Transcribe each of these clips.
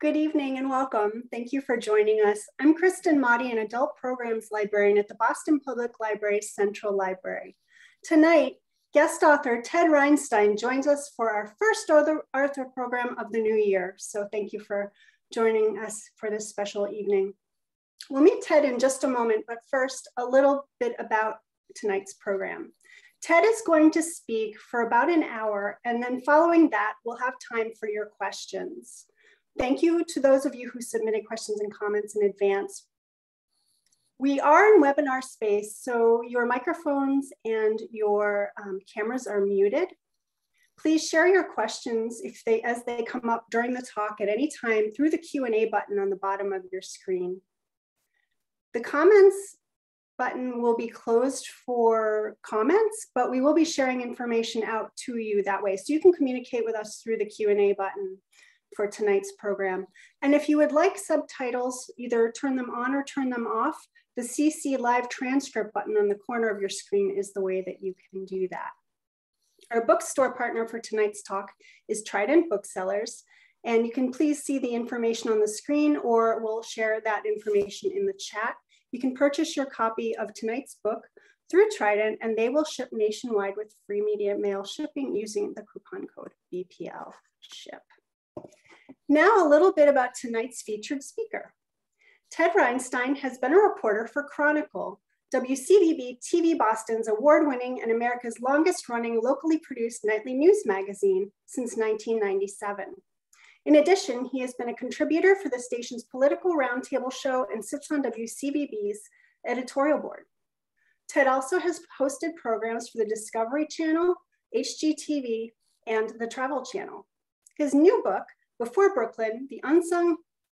Good evening and welcome. Thank you for joining us. I'm Kristen Motti, an adult programs librarian at the Boston Public Library Central Library. Tonight, guest author Ted Reinstein joins us for our first author program of the new year. So thank you for joining us for this special evening. We'll meet Ted in just a moment, but first, a little bit about tonight's program. Ted is going to speak for about an hour, and then following that, we'll have time for your questions. Thank you to those of you who submitted questions and comments in advance. We are in webinar space, so your microphones and your um, cameras are muted. Please share your questions if they, as they come up during the talk at any time through the Q&A button on the bottom of your screen. The comments button will be closed for comments, but we will be sharing information out to you that way. So you can communicate with us through the Q&A button for tonight's program. And if you would like subtitles, either turn them on or turn them off, the CC live transcript button on the corner of your screen is the way that you can do that. Our bookstore partner for tonight's talk is Trident Booksellers. And you can please see the information on the screen or we'll share that information in the chat. You can purchase your copy of tonight's book through Trident and they will ship nationwide with free media mail shipping using the coupon code BPL ship. Now a little bit about tonight's featured speaker. Ted Reinstein has been a reporter for Chronicle, WCVB TV Boston's award-winning and America's longest running locally produced nightly news magazine since 1997. In addition, he has been a contributor for the station's political roundtable show and sits on WCVB's editorial board. Ted also has hosted programs for the Discovery Channel, HGTV, and the Travel Channel. His new book, Before Brooklyn, The Unsung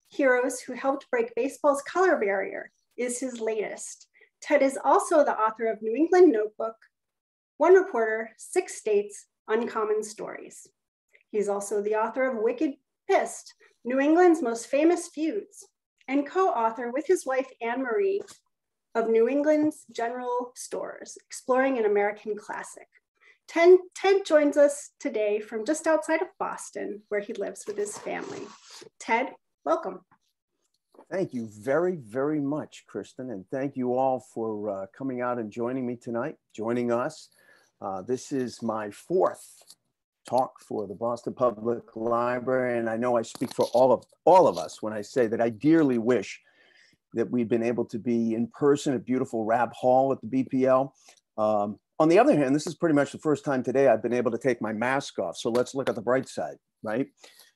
Heroes Who Helped Break Baseball's Color Barrier, is his latest. Ted is also the author of New England Notebook, One Reporter, Six States, Uncommon Stories. He's also the author of Wicked Pissed, New England's Most Famous Feuds, and co-author with his wife, Anne Marie, of New England's General Stores, Exploring an American Classic. Ted, Ted joins us today from just outside of Boston, where he lives with his family. Ted, welcome. Thank you very, very much, Kristen, and thank you all for uh, coming out and joining me tonight, joining us. Uh, this is my fourth talk for the Boston Public Library, and I know I speak for all of all of us when I say that I dearly wish that we'd been able to be in person at beautiful Rabb Hall at the BPL. Um, on the other hand, this is pretty much the first time today I've been able to take my mask off. So let's look at the bright side, right?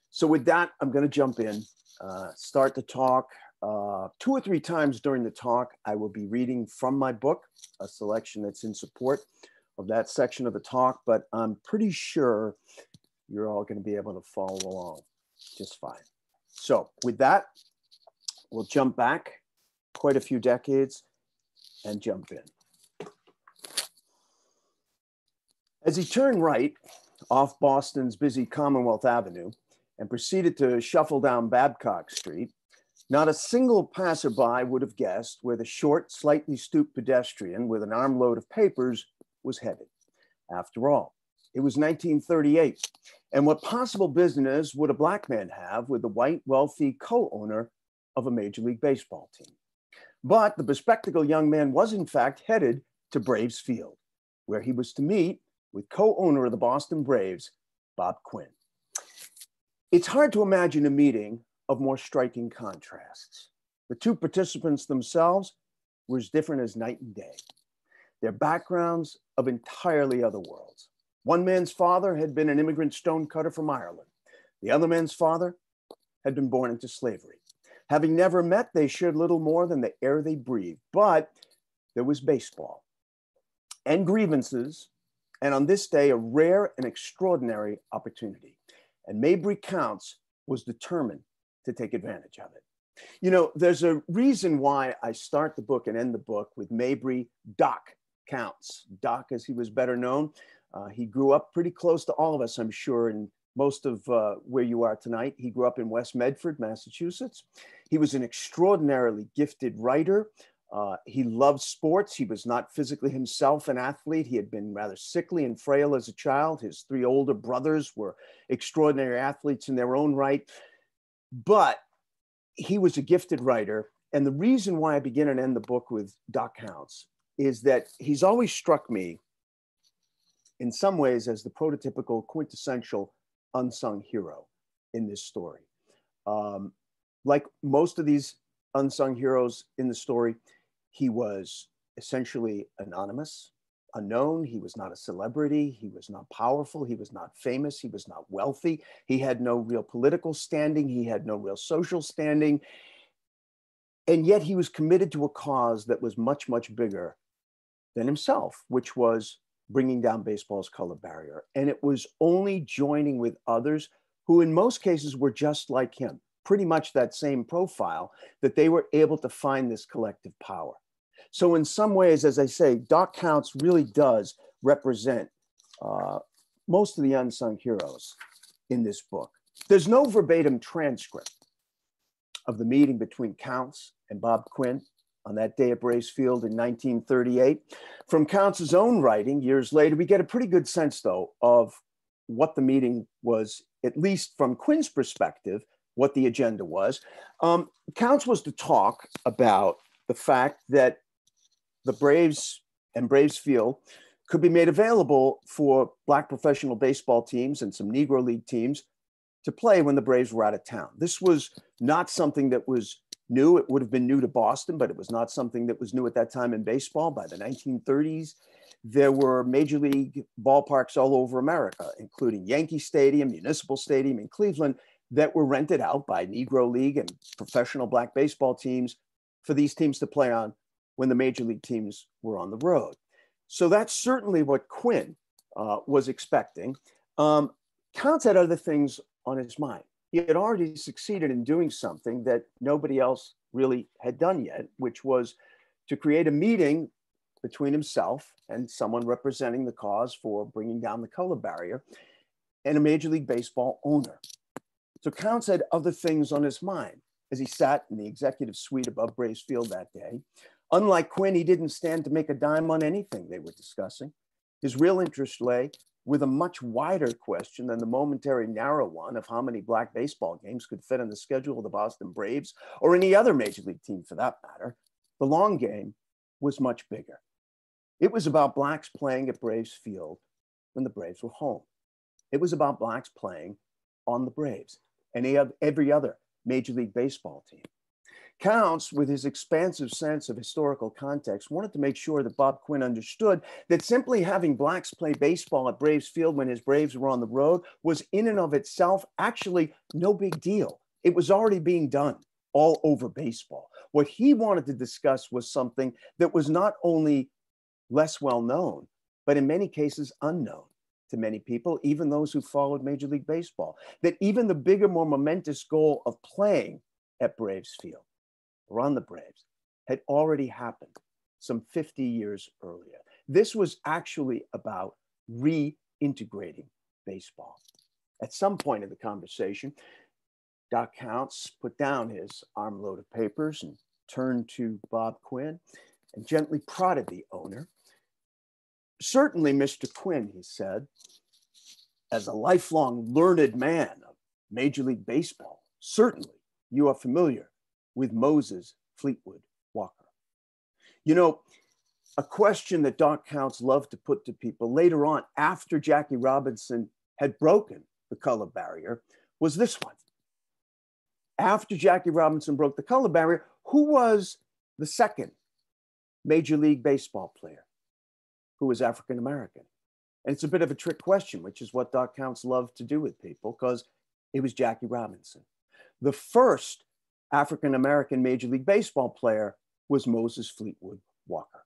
So with that, I'm going to jump in, uh, start the talk. Uh, two or three times during the talk, I will be reading from my book, a selection that's in support of that section of the talk, but I'm pretty sure you're all going to be able to follow along just fine. So with that, we'll jump back quite a few decades and jump in. As he turned right off Boston's busy Commonwealth Avenue and proceeded to shuffle down Babcock Street, not a single passerby would have guessed where the short, slightly stooped pedestrian with an armload of papers was headed. After all, it was 1938. And what possible business would a black man have with the white, wealthy co owner of a Major League Baseball team? But the bespectacled young man was, in fact, headed to Braves Field, where he was to meet with co owner of the Boston Braves, Bob Quinn. It's hard to imagine a meeting of more striking contrasts. The two participants themselves were as different as night and day their backgrounds of entirely other worlds. One man's father had been an immigrant stonecutter from Ireland. The other man's father had been born into slavery. Having never met, they shared little more than the air they breathed. But there was baseball and grievances, and on this day, a rare and extraordinary opportunity. And Mabray Kountze was determined to take advantage of it. You know, there's a reason why I start the book and end the book with Mabray Doc Kountze. Doc, as he was better known, uh, he grew up pretty close to all of us, I'm sure, in most of uh, where you are tonight. He grew up in West Medford, Massachusetts. He was an extraordinarily gifted writer. Uh, he loved sports. He was not physically himself an athlete. He had been rather sickly and frail as a child. His three older brothers were extraordinary athletes in their own right. but he was a gifted writer. And the reason why I begin and end the book with Doc Kountze is that he's always struck me in some ways as the prototypical quintessential unsung hero in this story. Um, like most of these unsung heroes in the story, he was essentially anonymous, unknown. He was not a celebrity. He was not powerful. He was not famous. He was not wealthy. He had no real political standing. He had no real social standing. And yet he was committed to a cause that was much, much bigger than himself, which was bringing down baseball's color barrier. And it was only joining with others who, in most cases, were just like him, pretty much that same profile, that they were able to find this collective power. So, in some ways, as I say, Doc Kountze really does represent uh, most of the unsung heroes in this book. There's no verbatim transcript of the meeting between Kountze and Bob Quinn on that day at Braves Field in 1938. From Kountze' own writing years later, we get a pretty good sense, though, of what the meeting was, at least from Quinn's perspective, what the agenda was. Um, Kountze was to talk about the fact that the Braves and Braves Field could be made available for Black professional baseball teams and some Negro League teams to play when the Braves were out of town. This was not something that was new. It would have been new to Boston, but it was not something that was new at that time in baseball. By the 1930s, there were major league ballparks all over America, including Yankee Stadium, Municipal Stadium in Cleveland, that were rented out by Negro League and professional black baseball teams for these teams to play on when the major league teams were on the road. So that's certainly what Quinn uh, was expecting. Um, Kountze had other things on his mind he had already succeeded in doing something that nobody else really had done yet, which was to create a meeting between himself and someone representing the cause for bringing down the color barrier and a Major League Baseball owner. So Kountze had other things on his mind as he sat in the executive suite above Braves Field that day. Unlike Quinn, he didn't stand to make a dime on anything they were discussing. His real interest lay with a much wider question than the momentary narrow one of how many black baseball games could fit on the schedule of the Boston Braves or any other major league team for that matter. The long game was much bigger. It was about blacks playing at Braves Field when the Braves were home. It was about blacks playing on the Braves and every other Major League Baseball team. Kountze, with his expansive sense of historical context, wanted to make sure that Bob Quinn understood that simply having blacks play baseball at Braves Field when his Braves were on the road was, in and of itself, actually no big deal. It was already being done all over baseball. What he wanted to discuss was something that was not only less well known, but in many cases unknown to many people, even those who followed Major League Baseball. That even the bigger, more momentous goal of playing at Braves Field run the Braves had already happened some 50 years earlier. This was actually about reintegrating baseball. At some point in the conversation, Doc Kountze put down his armload of papers and turned to Bob Quinn and gently prodded the owner. Certainly, Mr. Quinn, he said, as a lifelong learned man of Major League Baseball, certainly you are familiar with Moses Fleetwood Walker. You know, a question that Doc Kountze loved to put to people later on, after Jackie Robinson had broken the color barrier, was this one. After Jackie Robinson broke the color barrier, who was the second Major League Baseball player who was African American? And it's a bit of a trick question, which is what Doc Kountze loved to do with people, because it was Jackie Robinson. The first African American Major League Baseball player was Moses Fleetwood Walker.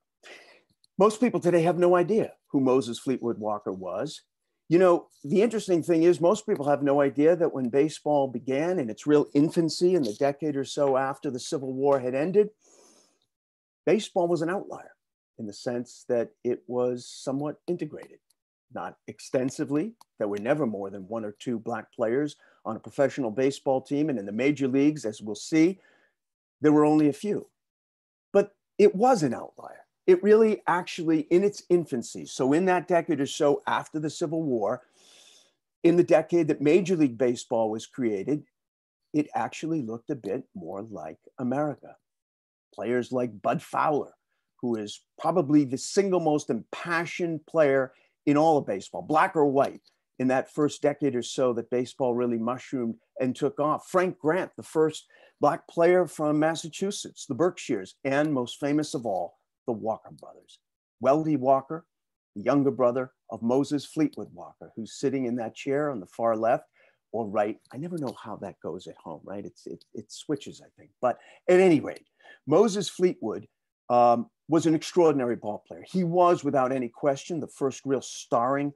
Most people today have no idea who Moses Fleetwood Walker was. You know, the interesting thing is, most people have no idea that when baseball began in its real infancy in the decade or so after the Civil War had ended, baseball was an outlier in the sense that it was somewhat integrated, not extensively. There were never more than one or two Black players on a professional baseball team. And in the major leagues, as we'll see, there were only a few. But it was an outlier. It really actually, in its infancy, so in that decade or so after the Civil War, in the decade that Major League Baseball was created, it actually looked a bit more like America. Players like Bud Fowler, who is probably the single most impassioned player in all of baseball, black or white, in that first decade or so that baseball really mushroomed and took off. Frank Grant, the first black player from Massachusetts, the Berkshires, and most famous of all, the Walker brothers. Weldy Walker, the younger brother of Moses Fleetwood Walker, who's sitting in that chair on the far left or right. I never know how that goes at home, right? It's, it, it switches, I think. But at any rate, Moses Fleetwood um, was an extraordinary ball player. He was, without any question, the first real starring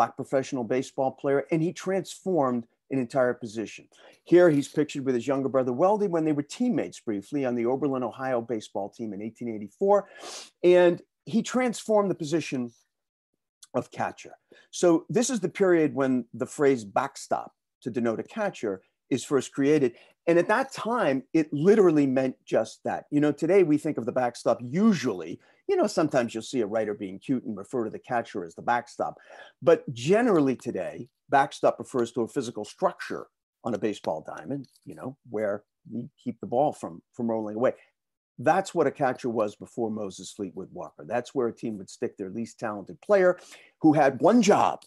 black professional baseball player, and he transformed an entire position. Here he's pictured with his younger brother Weldy when they were teammates briefly on the Oberlin, Ohio baseball team in 1884. And he transformed the position of catcher. So this is the period when the phrase backstop to denote a catcher is first created. And at that time, it literally meant just that. You know, today we think of the backstop usually, you know, sometimes you'll see a writer being cute and refer to the catcher as the backstop. But generally today, backstop refers to a physical structure on a baseball diamond, you know, where you keep the ball from, from rolling away. That's what a catcher was before Moses Fleetwood Walker. That's where a team would stick their least talented player who had one job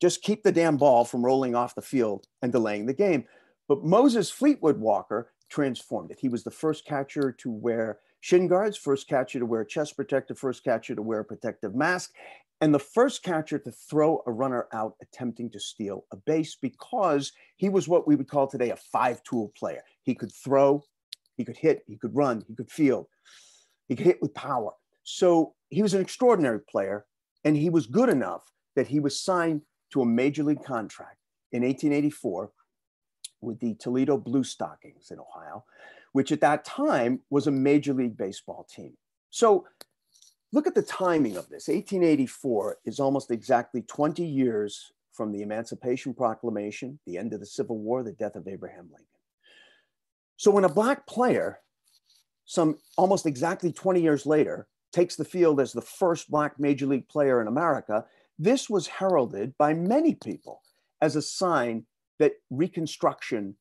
just keep the damn ball from rolling off the field and delaying the game. But Moses Fleetwood Walker transformed it. He was the first catcher to wear shin guards, first catcher to wear a chest protector, first catcher to wear a protective mask, and the first catcher to throw a runner out attempting to steal a base because he was what we would call today a five tool player. He could throw, he could hit, he could run, he could field, he could hit with power. So he was an extraordinary player, and he was good enough that he was signed to a major league contract in 1884 with the Toledo Blue Stockings in Ohio, which at that time was a major league baseball team. So look at the timing of this. 1884 is almost exactly 20 years from the Emancipation Proclamation, the end of the Civil War, the death of Abraham Lincoln. So when a black player, some almost exactly 20 years later, takes the field as the first black major league player in America, this was heralded by many people as a sign that Reconstruction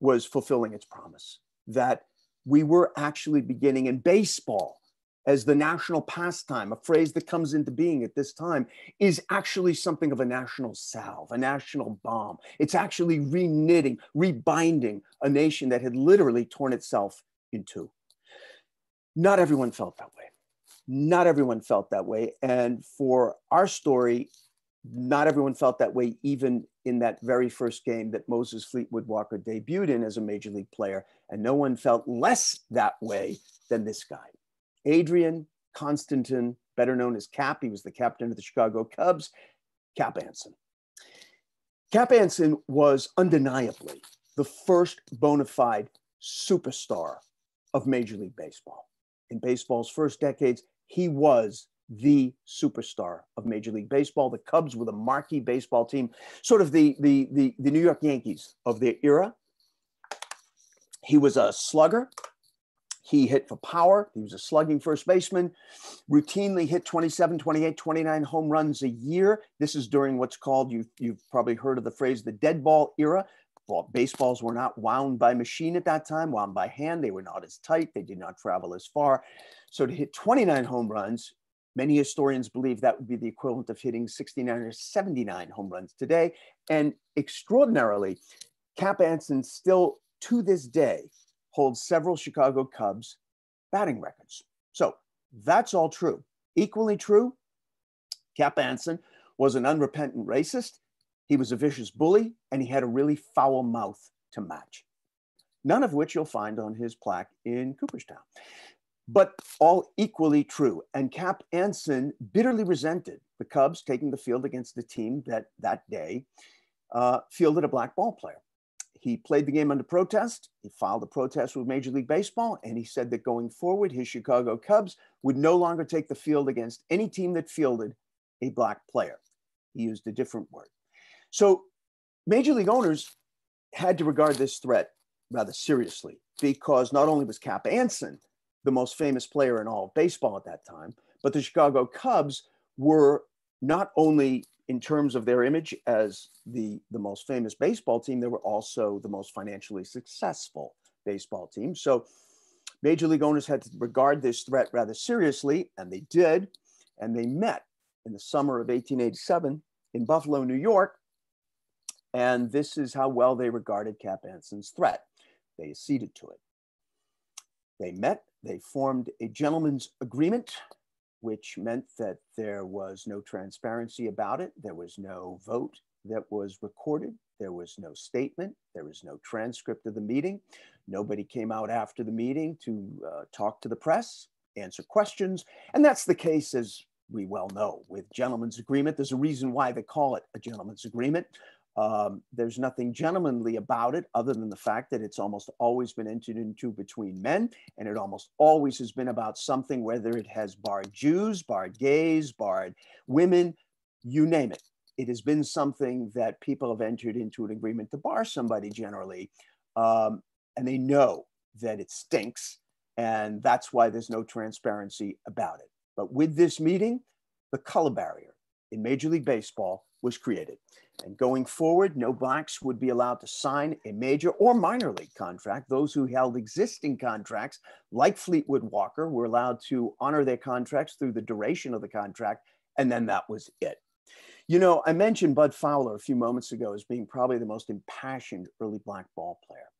was fulfilling its promise, that we were actually beginning in baseball as the national pastime, a phrase that comes into being at this time, is actually something of a national salve, a national balm. It's actually reknitting, rebinding a nation that had literally torn itself in two. Not everyone felt that way not everyone felt that way. And for our story, not everyone felt that way, even in that very first game that Moses Fleetwood Walker debuted in as a major league player. And no one felt less that way than this guy. Adrian Constantine, better known as Cap, he was the captain of the Chicago Cubs, Cap Anson. Cap Anson was undeniably the first bona fide superstar of Major League Baseball. In baseball's first decades, he was the superstar of Major League Baseball. The Cubs were the marquee baseball team, sort of the, the, the, the New York Yankees of their era. He was a slugger. He hit for power. He was a slugging first baseman, routinely hit 27, 28, 29 home runs a year. This is during what's called, you, you've probably heard of the phrase, the dead ball era. Well, baseballs were not wound by machine at that time, wound by hand. They were not as tight. They did not travel as far. So to hit 29 home runs, many historians believe that would be the equivalent of hitting 69 or 79 home runs today. And extraordinarily, Cap Anson still to this day holds several Chicago Cubs batting records. So that's all true. Equally true, Cap Anson was an unrepentant racist. He was a vicious bully, and he had a really foul mouth to match. None of which you'll find on his plaque in Cooperstown but all equally true. And Cap Anson bitterly resented the Cubs taking the field against the team that that day uh, fielded a black ball player. He played the game under protest. He filed a protest with Major League Baseball, and he said that going forward, his Chicago Cubs would no longer take the field against any team that fielded a black player. He used a different word. So, Major League owners had to regard this threat rather seriously because not only was Cap Anson the most famous player in all of baseball at that time. But the Chicago Cubs were not only in terms of their image as the, the most famous baseball team, they were also the most financially successful baseball team. So major league owners had to regard this threat rather seriously, and they did. And they met in the summer of 1887 in Buffalo, New York. And this is how well they regarded Cap Anson's threat. They acceded to it. They met, they formed a gentleman's agreement which meant that there was no transparency about it. There was no vote that was recorded. There was no statement. There was no transcript of the meeting. Nobody came out after the meeting to uh, talk to the press, answer questions. And that's the case, as we well know, with gentleman's agreement. There's a reason why they call it a gentleman's agreement. Um, there's nothing gentlemanly about it other than the fact that it's almost always been entered into between men, and it almost always has been about something, whether it has barred Jews, barred gays, barred women, you name it. It has been something that people have entered into an agreement to bar somebody generally, um, and they know that it stinks, and that's why there's no transparency about it. But with this meeting, the color barrier in Major League Baseball was created. And going forward, no blacks would be allowed to sign a major or minor league contract. Those who held existing contracts, like Fleetwood Walker, were allowed to honor their contracts through the duration of the contract, and then that was it. You know, I mentioned Bud Fowler a few moments ago as being probably the most impassioned early black ball player.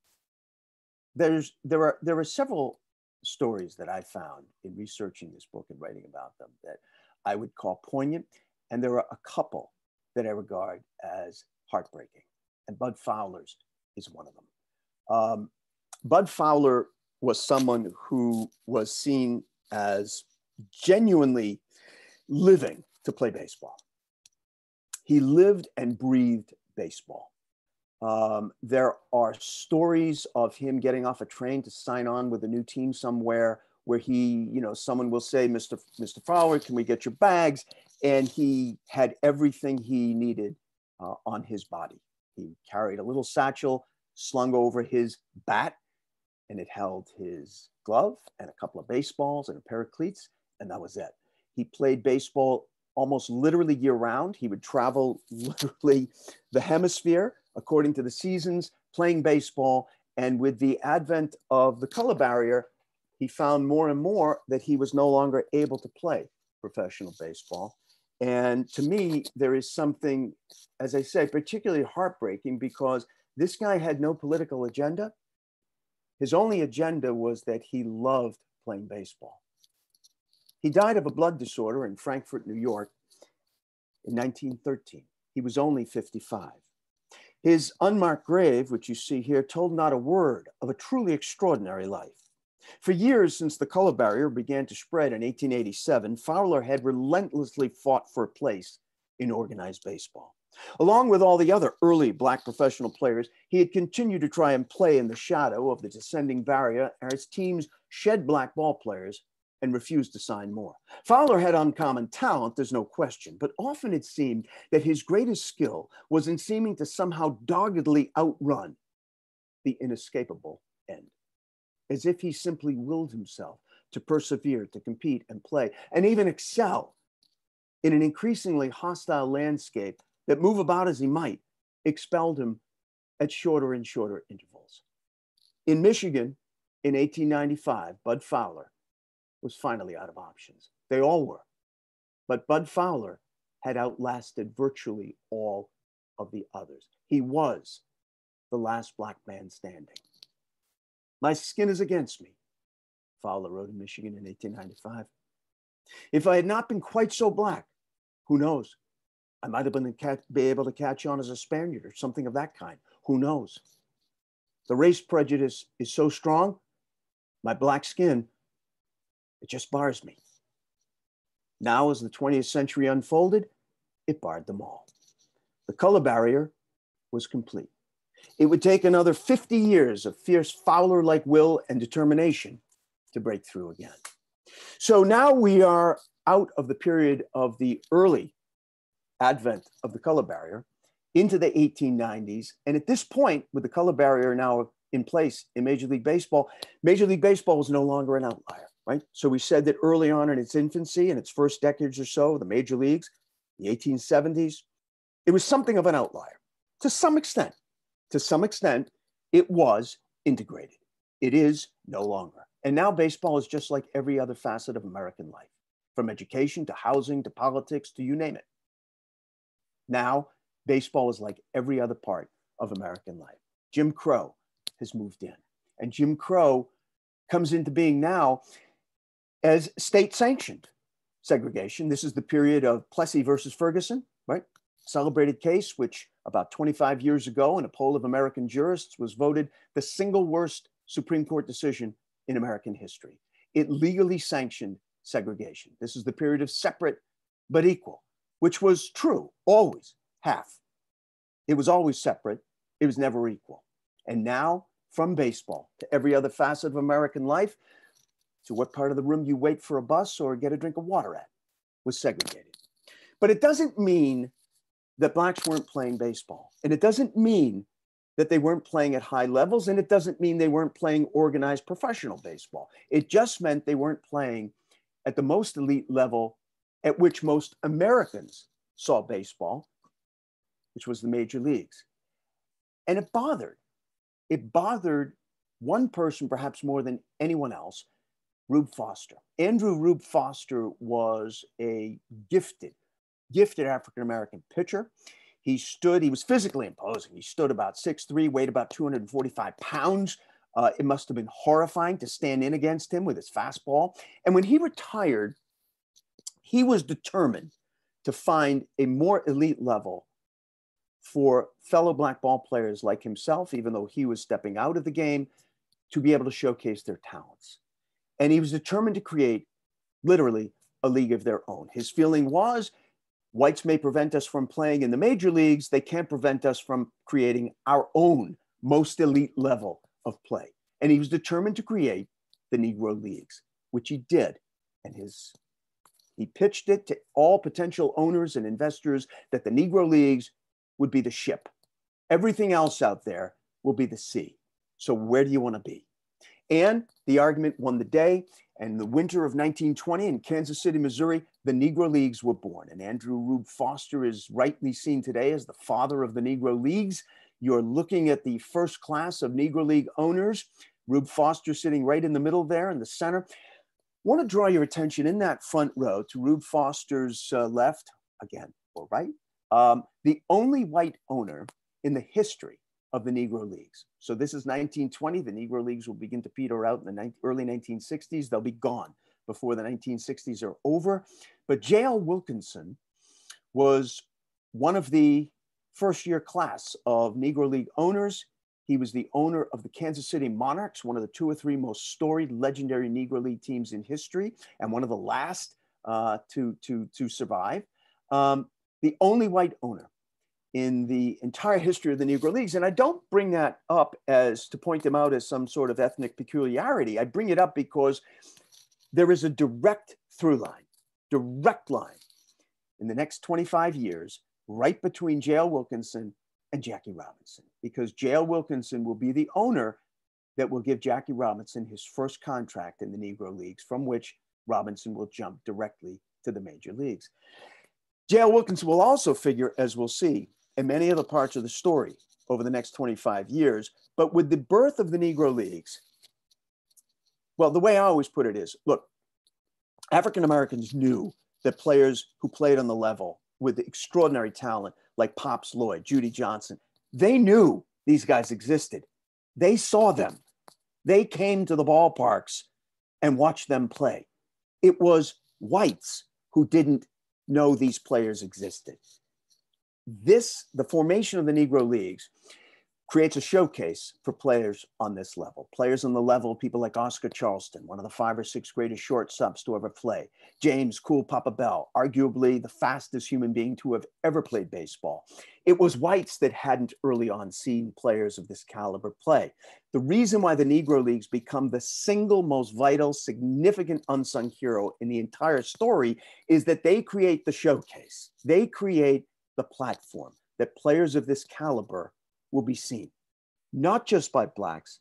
There's there are there are several stories that I found in researching this book and writing about them that I would call poignant, and there are a couple that I regard as heartbreaking. And Bud Fowler's is one of them. Um, Bud Fowler was someone who was seen as genuinely living to play baseball. He lived and breathed baseball. Um, there are stories of him getting off a train to sign on with a new team somewhere where he, you know, someone will say, Mr. Mr. Fowler, can we get your bags? And he had everything he needed uh, on his body. He carried a little satchel slung over his bat, and it held his glove and a couple of baseballs and a pair of cleats, and that was it. He played baseball almost literally year round. He would travel literally the hemisphere according to the seasons, playing baseball. And with the advent of the color barrier, he found more and more that he was no longer able to play professional baseball. And to me, there is something, as I say, particularly heartbreaking because this guy had no political agenda. His only agenda was that he loved playing baseball. He died of a blood disorder in Frankfort, New York in 1913. He was only 55. His unmarked grave, which you see here, told not a word of a truly extraordinary life. For years since the color barrier began to spread in 1887, Fowler had relentlessly fought for a place in organized baseball. Along with all the other early Black professional players, he had continued to try and play in the shadow of the descending barrier as teams shed Black ball players and refused to sign more. Fowler had uncommon talent, there's no question, but often it seemed that his greatest skill was in seeming to somehow doggedly outrun the inescapable end as if he simply willed himself to persevere, to compete and play, and even excel in an increasingly hostile landscape that, move about as he might, expelled him at shorter and shorter intervals. In Michigan in 1895, Bud Fowler was finally out of options. They all were. But Bud Fowler had outlasted virtually all of the others. He was the last black man standing. My skin is against me, Fowler wrote in Michigan in 1895. If I had not been quite so black, who knows? I might have been be able to catch on as a Spaniard or something of that kind. Who knows? The race prejudice is so strong, my black skin, it just bars me. Now, as the 20th century unfolded, it barred them all. The color barrier was complete. It would take another 50 years of fierce Fowler like will and determination to break through again. So now we are out of the period of the early advent of the color barrier into the 1890s. And at this point, with the color barrier now in place in Major League Baseball, Major League Baseball was no longer an outlier, right? So we said that early on in its infancy, in its first decades or so, the major leagues, the 1870s, it was something of an outlier to some extent. To some extent, it was integrated. It is no longer. And now baseball is just like every other facet of American life, from education to housing to politics to you name it. Now, baseball is like every other part of American life. Jim Crow has moved in, and Jim Crow comes into being now as state sanctioned segregation. This is the period of Plessy versus Ferguson, right? Celebrated case, which about 25 years ago in a poll of American jurists was voted the single worst Supreme Court decision in American history. It legally sanctioned segregation. This is the period of separate but equal, which was true always, half. It was always separate, it was never equal. And now, from baseball to every other facet of American life, to what part of the room you wait for a bus or get a drink of water at was segregated. But it doesn't mean that blacks weren't playing baseball. And it doesn't mean that they weren't playing at high levels. And it doesn't mean they weren't playing organized professional baseball. It just meant they weren't playing at the most elite level at which most Americans saw baseball, which was the major leagues. And it bothered. It bothered one person, perhaps more than anyone else, Rube Foster. Andrew Rube Foster was a gifted, gifted African American pitcher. He stood, he was physically imposing. He stood about 6'3, weighed about 245 pounds. Uh, it must have been horrifying to stand in against him with his fastball. And when he retired, he was determined to find a more elite level for fellow black ball players like himself, even though he was stepping out of the game, to be able to showcase their talents. And he was determined to create literally a league of their own. His feeling was whites may prevent us from playing in the major leagues, they can't prevent us from creating our own most elite level of play. And he was determined to create the Negro Leagues, which he did. And his he pitched it to all potential owners and investors that the Negro Leagues would be the ship. Everything else out there will be the sea. So where do you want to be? And the argument won the day. And the winter of 1920 in Kansas City, Missouri, the Negro Leagues were born. And Andrew Rube Foster is rightly seen today as the father of the Negro Leagues. You're looking at the first class of Negro League owners. Rube Foster sitting right in the middle there in the center. Want to draw your attention in that front row to Rube Foster's uh, left, again, or right, um, the only white owner in the history of the Negro Leagues. So this is 1920. The Negro Leagues will begin to peter out in the early 1960s. They'll be gone before the 1960s are over. But J.L. Wilkinson was one of the first year class of Negro League owners. He was the owner of the Kansas City Monarchs, one of the two or three most storied legendary Negro League teams in history, and one of the last uh, to, to, to survive. Um, the only white owner in the entire history of the Negro Leagues. And I don't bring that up as to point them out as some sort of ethnic peculiarity. I bring it up because there is a direct through line, direct line in the next 25 years, right between J.L. Wilkinson and Jackie Robinson, because J.L. Wilkinson will be the owner that will give Jackie Robinson his first contract in the Negro Leagues, from which Robinson will jump directly to the major leagues. J.L. Wilkinson will also figure, as we'll see, in many other parts of the story over the next 25 years. But with the birth of the Negro Leagues, well, the way I always put it is look, African Americans knew that players who played on the level with extraordinary talent, like Pops Lloyd, Judy Johnson, they knew these guys existed. They saw them. They came to the ballparks and watched them play. It was whites who didn't know these players existed this, the formation of the Negro Leagues, creates a showcase for players on this level. Players on the level, people like Oscar Charleston, one of the five or six greatest shortstops to ever play. James Cool Papa Bell, arguably the fastest human being to have ever played baseball. It was whites that hadn't early on seen players of this caliber play. The reason why the Negro Leagues become the single most vital, significant unsung hero in the entire story is that they create the showcase. They create the platform that players of this caliber will be seen, not just by blacks,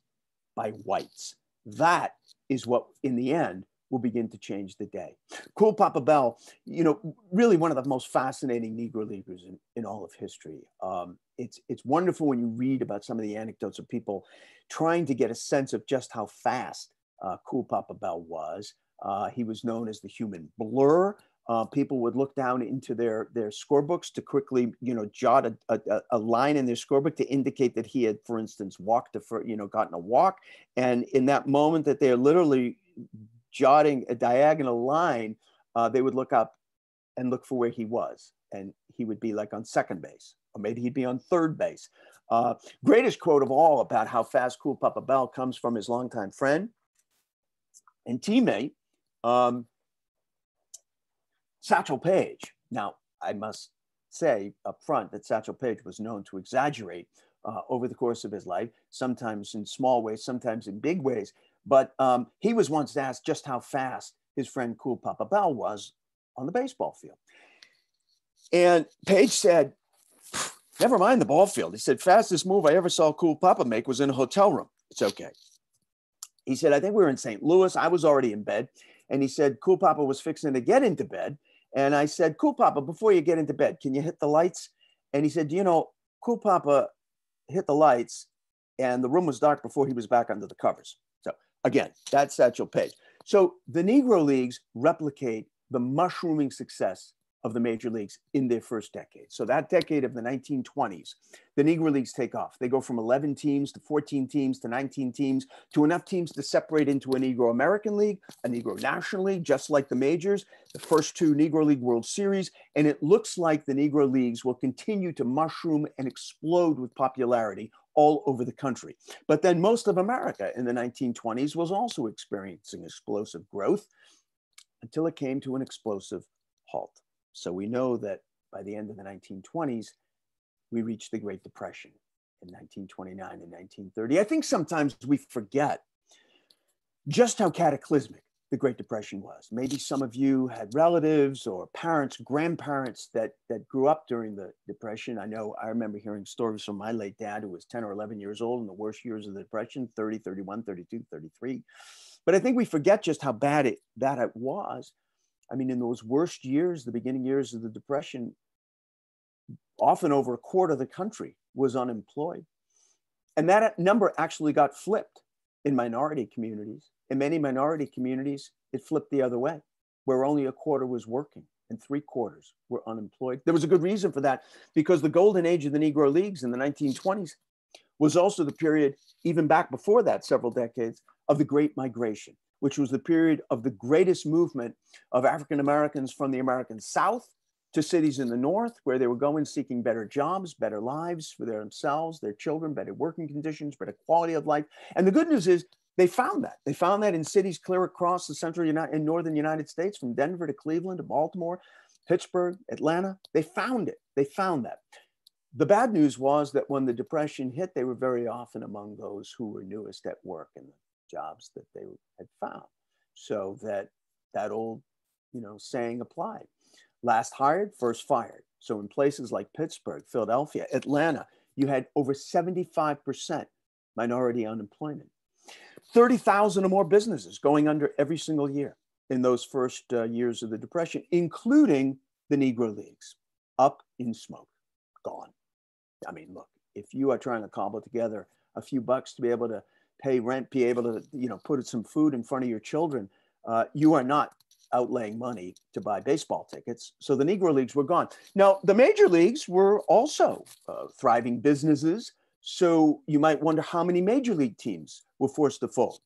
by whites. That is what, in the end, will begin to change the day. Cool Papa Bell, you know, really one of the most fascinating Negro Leaguers in, in all of history. Um, it's, it's wonderful when you read about some of the anecdotes of people trying to get a sense of just how fast uh, Cool Papa Bell was. Uh, he was known as the human blur. Uh, people would look down into their their scorebooks to quickly, you know, jot a, a, a, line in their scorebook to indicate that he had, for instance, walked, a, for, you know, gotten a walk. And in that moment that they're literally jotting a diagonal line, uh, they would look up and look for where he was, and he would be like on second base, or maybe he'd be on third base. Uh, greatest quote of all about how fast Cool Papa Bell comes from his longtime friend and teammate. Um, Satchel Paige. Now, I must say up front that Satchel Paige was known to exaggerate uh, over the course of his life, sometimes in small ways, sometimes in big ways. But um, he was once asked just how fast his friend Cool Papa Bell was on the baseball field. And Paige said, never mind the ball field. He said, fastest move I ever saw Cool Papa make was in a hotel room. It's okay. He said, I think we were in St. Louis. I was already in bed. And he said, Cool Papa was fixing to get into bed. And I said, Cool Papa, before you get into bed, can you hit the lights? And he said, You know, Cool Papa hit the lights and the room was dark before he was back under the covers. So again, that's Satchel Paige. So the Negro Leagues replicate the mushrooming success of the major leagues in their first decade. So that decade of the 1920s, the Negro Leagues take off. They go from 11 teams to 14 teams to 19 teams to enough teams to separate into a Negro American League, a Negro National League, just like the majors, the first two Negro League World Series. And it looks like the Negro Leagues will continue to mushroom and explode with popularity all over the country. But then most of America in the 1920s was also experiencing explosive growth until it came to an explosive halt. So we know that by the end of the 1920s, we reached the Great Depression in 1929 and 1930. I think sometimes we forget just how cataclysmic the Great Depression was. Maybe some of you had relatives or parents, grandparents that, that grew up during the Depression. I know I remember hearing stories from my late dad, who was 10 or 11 years old in the worst years of the Depression 30, 31, 32, 33. But I think we forget just how bad it, that it was. I mean, in those worst years, the beginning years of the Depression, often over a quarter of the country was unemployed. And that number actually got flipped in minority communities. In many minority communities, it flipped the other way, where only a quarter was working and three quarters were unemployed. There was a good reason for that because the golden age of the Negro Leagues in the 1920s was also the period, even back before that, several decades, of the Great Migration which was the period of the greatest movement of African Americans from the American South to cities in the North, where they were going seeking better jobs, better lives for themselves, their children, better working conditions, better quality of life. And the good news is they found that. They found that in cities clear across the central United, and northern United States, from Denver to Cleveland to Baltimore, Pittsburgh, Atlanta. They found it. They found that. The bad news was that when the Depression hit, they were very often among those who were newest at work in the jobs that they had found. So that that old, you know, saying applied. Last hired, first fired. So in places like Pittsburgh, Philadelphia, Atlanta, you had over 75% minority unemployment. 30,000 or more businesses going under every single year in those first uh, years of the Depression, including the Negro Leagues, up in smoke, gone. I mean, look, if you are trying to cobble together a few bucks to be able to pay rent, be able to, you know, put some food in front of your children, uh, you are not outlaying money to buy baseball tickets. So the Negro Leagues were gone. Now, the major leagues were also uh, thriving businesses. So you might wonder how many major league teams were forced to fold.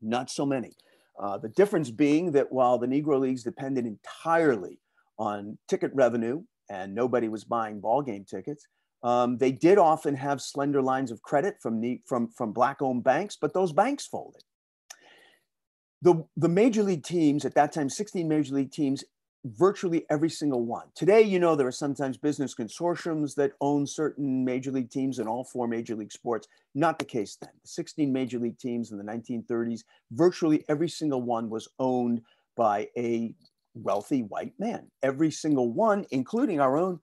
Not so many. Uh, the difference being that while the Negro Leagues depended entirely on ticket revenue and nobody was buying ball game tickets, um, they did often have slender lines of credit from, from, from black owned banks, but those banks folded. The, the major league teams at that time, 16 major league teams, virtually every single one. Today, you know, there are sometimes business consortiums that own certain major league teams in all four major league sports. Not the case then. The 16 major league teams in the 1930s, virtually every single one was owned by a wealthy white man. Every single one, including our own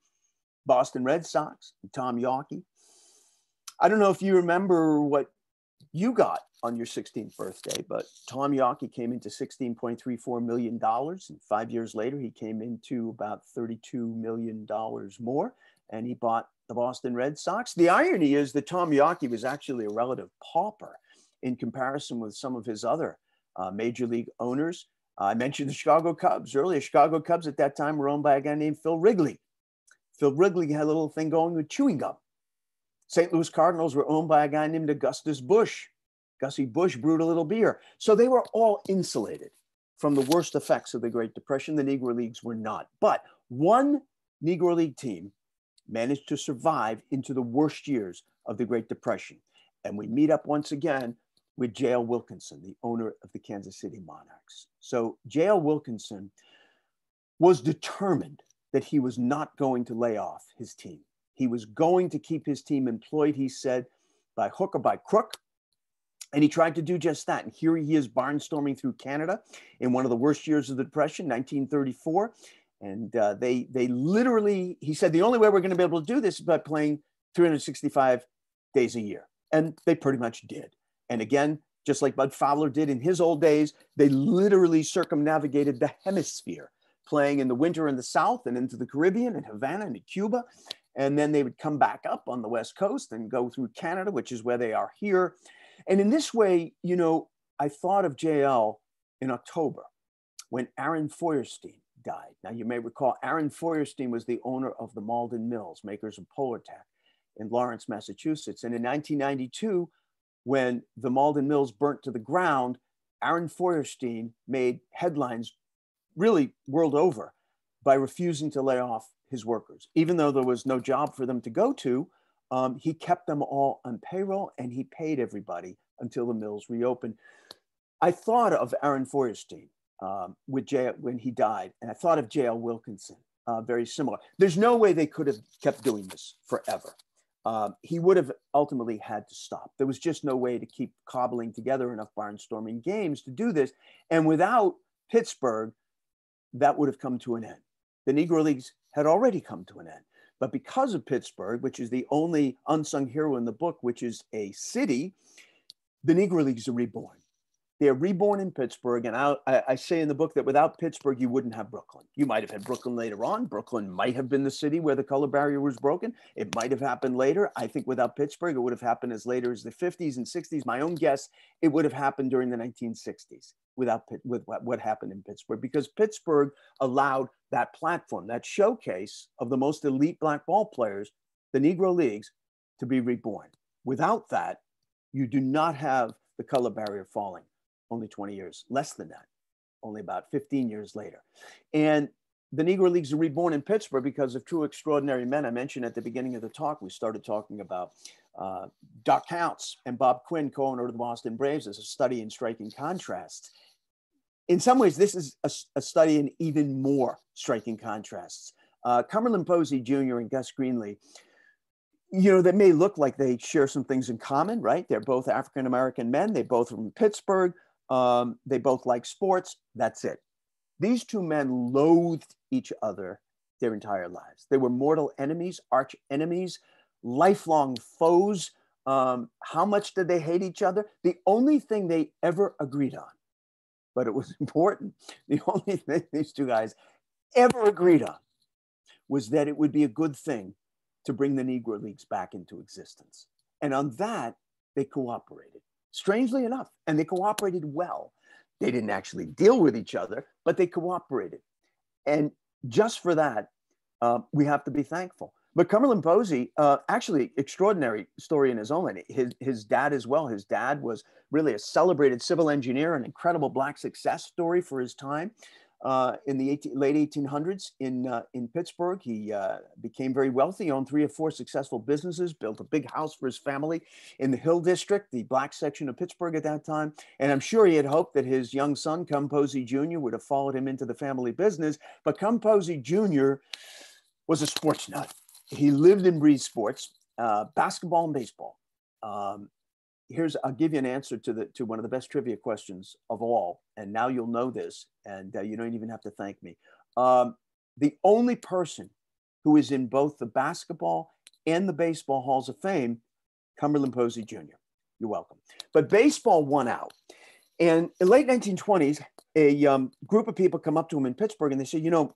Boston Red Sox, Tom Yawkey. I don't know if you remember what you got on your 16th birthday, but Tom Yawkey came into $16.34 million. And five years later, he came into about $32 million more and he bought the Boston Red Sox. The irony is that Tom Yawkey was actually a relative pauper in comparison with some of his other uh, major league owners. Uh, I mentioned the Chicago Cubs earlier. Chicago Cubs at that time were owned by a guy named Phil Wrigley. Phil Wrigley had a little thing going with chewing gum. St. Louis Cardinals were owned by a guy named Augustus Busch. Gussie Busch brewed a little beer. So they were all insulated from the worst effects of the Great Depression. The Negro Leagues were not. But one Negro League team managed to survive into the worst years of the Great Depression. And we meet up once again with J.L. Wilkinson, the owner of the Kansas City Monarchs. So J.L. Wilkinson was determined that he was not going to lay off his team. He was going to keep his team employed, he said, by hook or by crook. And he tried to do just that. And here he is barnstorming through Canada in one of the worst years of the Depression, 1934. And uh, they, they literally, he said, the only way we're going to be able to do this is by playing 365 days a year. And they pretty much did. And again, just like Bud Fowler did in his old days, they literally circumnavigated the hemisphere, playing in the winter in the South and into the Caribbean and Havana and Cuba. And then they would come back up on the West Coast and go through Canada, which is where they are here. And in this way, you know, I thought of JL in October when Aaron Feuerstein died. Now, you may recall Aaron Feuerstein was the owner of the Malden Mills, makers of Polartec in Lawrence, Massachusetts. And in 1992, when the Malden Mills burnt to the ground, Aaron Feuerstein made headlines really world over by refusing to lay off his workers. Even though there was no job for them to go to, um, he kept them all on payroll and he paid everybody until the mills reopened. I thought of Aaron Feuerstein um, with J when he died, and I thought of J.L. Wilkinson, uh, very similar. There's no way they could have kept doing this forever. Um, he would have ultimately had to stop. There was just no way to keep cobbling together enough barnstorming games to do this. And without Pittsburgh, that would have come to an end. The Negro Leagues had already come to an end. But because of Pittsburgh, which is the only unsung hero in the book, which is a city, the Negro Leagues are reborn. They're reborn in Pittsburgh. And I, I, say in the book that without Pittsburgh, you wouldn't have Brooklyn. You might have had Brooklyn later on. Brooklyn might have been the city where the color barrier was broken. It might have happened later. I think without Pittsburgh, it would have happened as later as the 50s and 60s. My own guess, it would have happened during the 1960s without with what, what happened in Pittsburgh because Pittsburgh allowed that platform, that showcase of the most elite black ball players, the Negro Leagues, to be reborn. Without that, you do not have the color barrier falling only 20 years, less than that, only about 15 years later. And the Negro Leagues are reborn in Pittsburgh because of two extraordinary men. I mentioned at the beginning of the talk, we started talking about uh, Doc Kountze and Bob Quinn, co-owner of the Boston Braves, as a study in striking contrasts. In some ways, this is a, a study in even more striking contrasts. Uh, Cumberland Posey Jr. and Gus Greenlee, you know, that may look like they share some things in common, right? They're both African American men. They both from Pittsburgh. Um, they both like sports. That's it. These two men loathed each other their entire lives. They were mortal enemies, arch enemies, lifelong foes. Um, how much did they hate each other? The only thing they ever agreed on, but it was important, the only thing these two guys ever agreed on was that it would be a good thing to bring the Negro Leagues back into existence. And on that, they cooperated strangely enough, and they cooperated well. They didn't actually deal with each other, but they cooperated. And just for that, uh, we have to be thankful. But Cumberland Posey, uh, actually, extraordinary story in his own. His, his dad as well. His dad was really a celebrated civil engineer, an incredible black success story for his time uh, in the 18, late 1800s in, uh, in Pittsburgh. He uh, became very wealthy, owned three or four successful businesses, built a big house for his family in the Hill District, the black section of Pittsburgh at that time. And I'm sure he had hoped that his young son, Cum Posey Jr., would have followed him into the family business. But Cum Posey Jr. was a sports nut. He lived and breathed sports, uh, basketball and baseball. Um, here's I'll give you an answer to the to one of the best trivia questions of all, and now you'll know this, and uh, you don't even have to thank me. Um, the only person who is in both the basketball and the baseball halls of fame, Cumberland Posey Jr. You're welcome. But baseball won out. And in late 1920s, a um, group of people come up to him in Pittsburgh and they say, you know,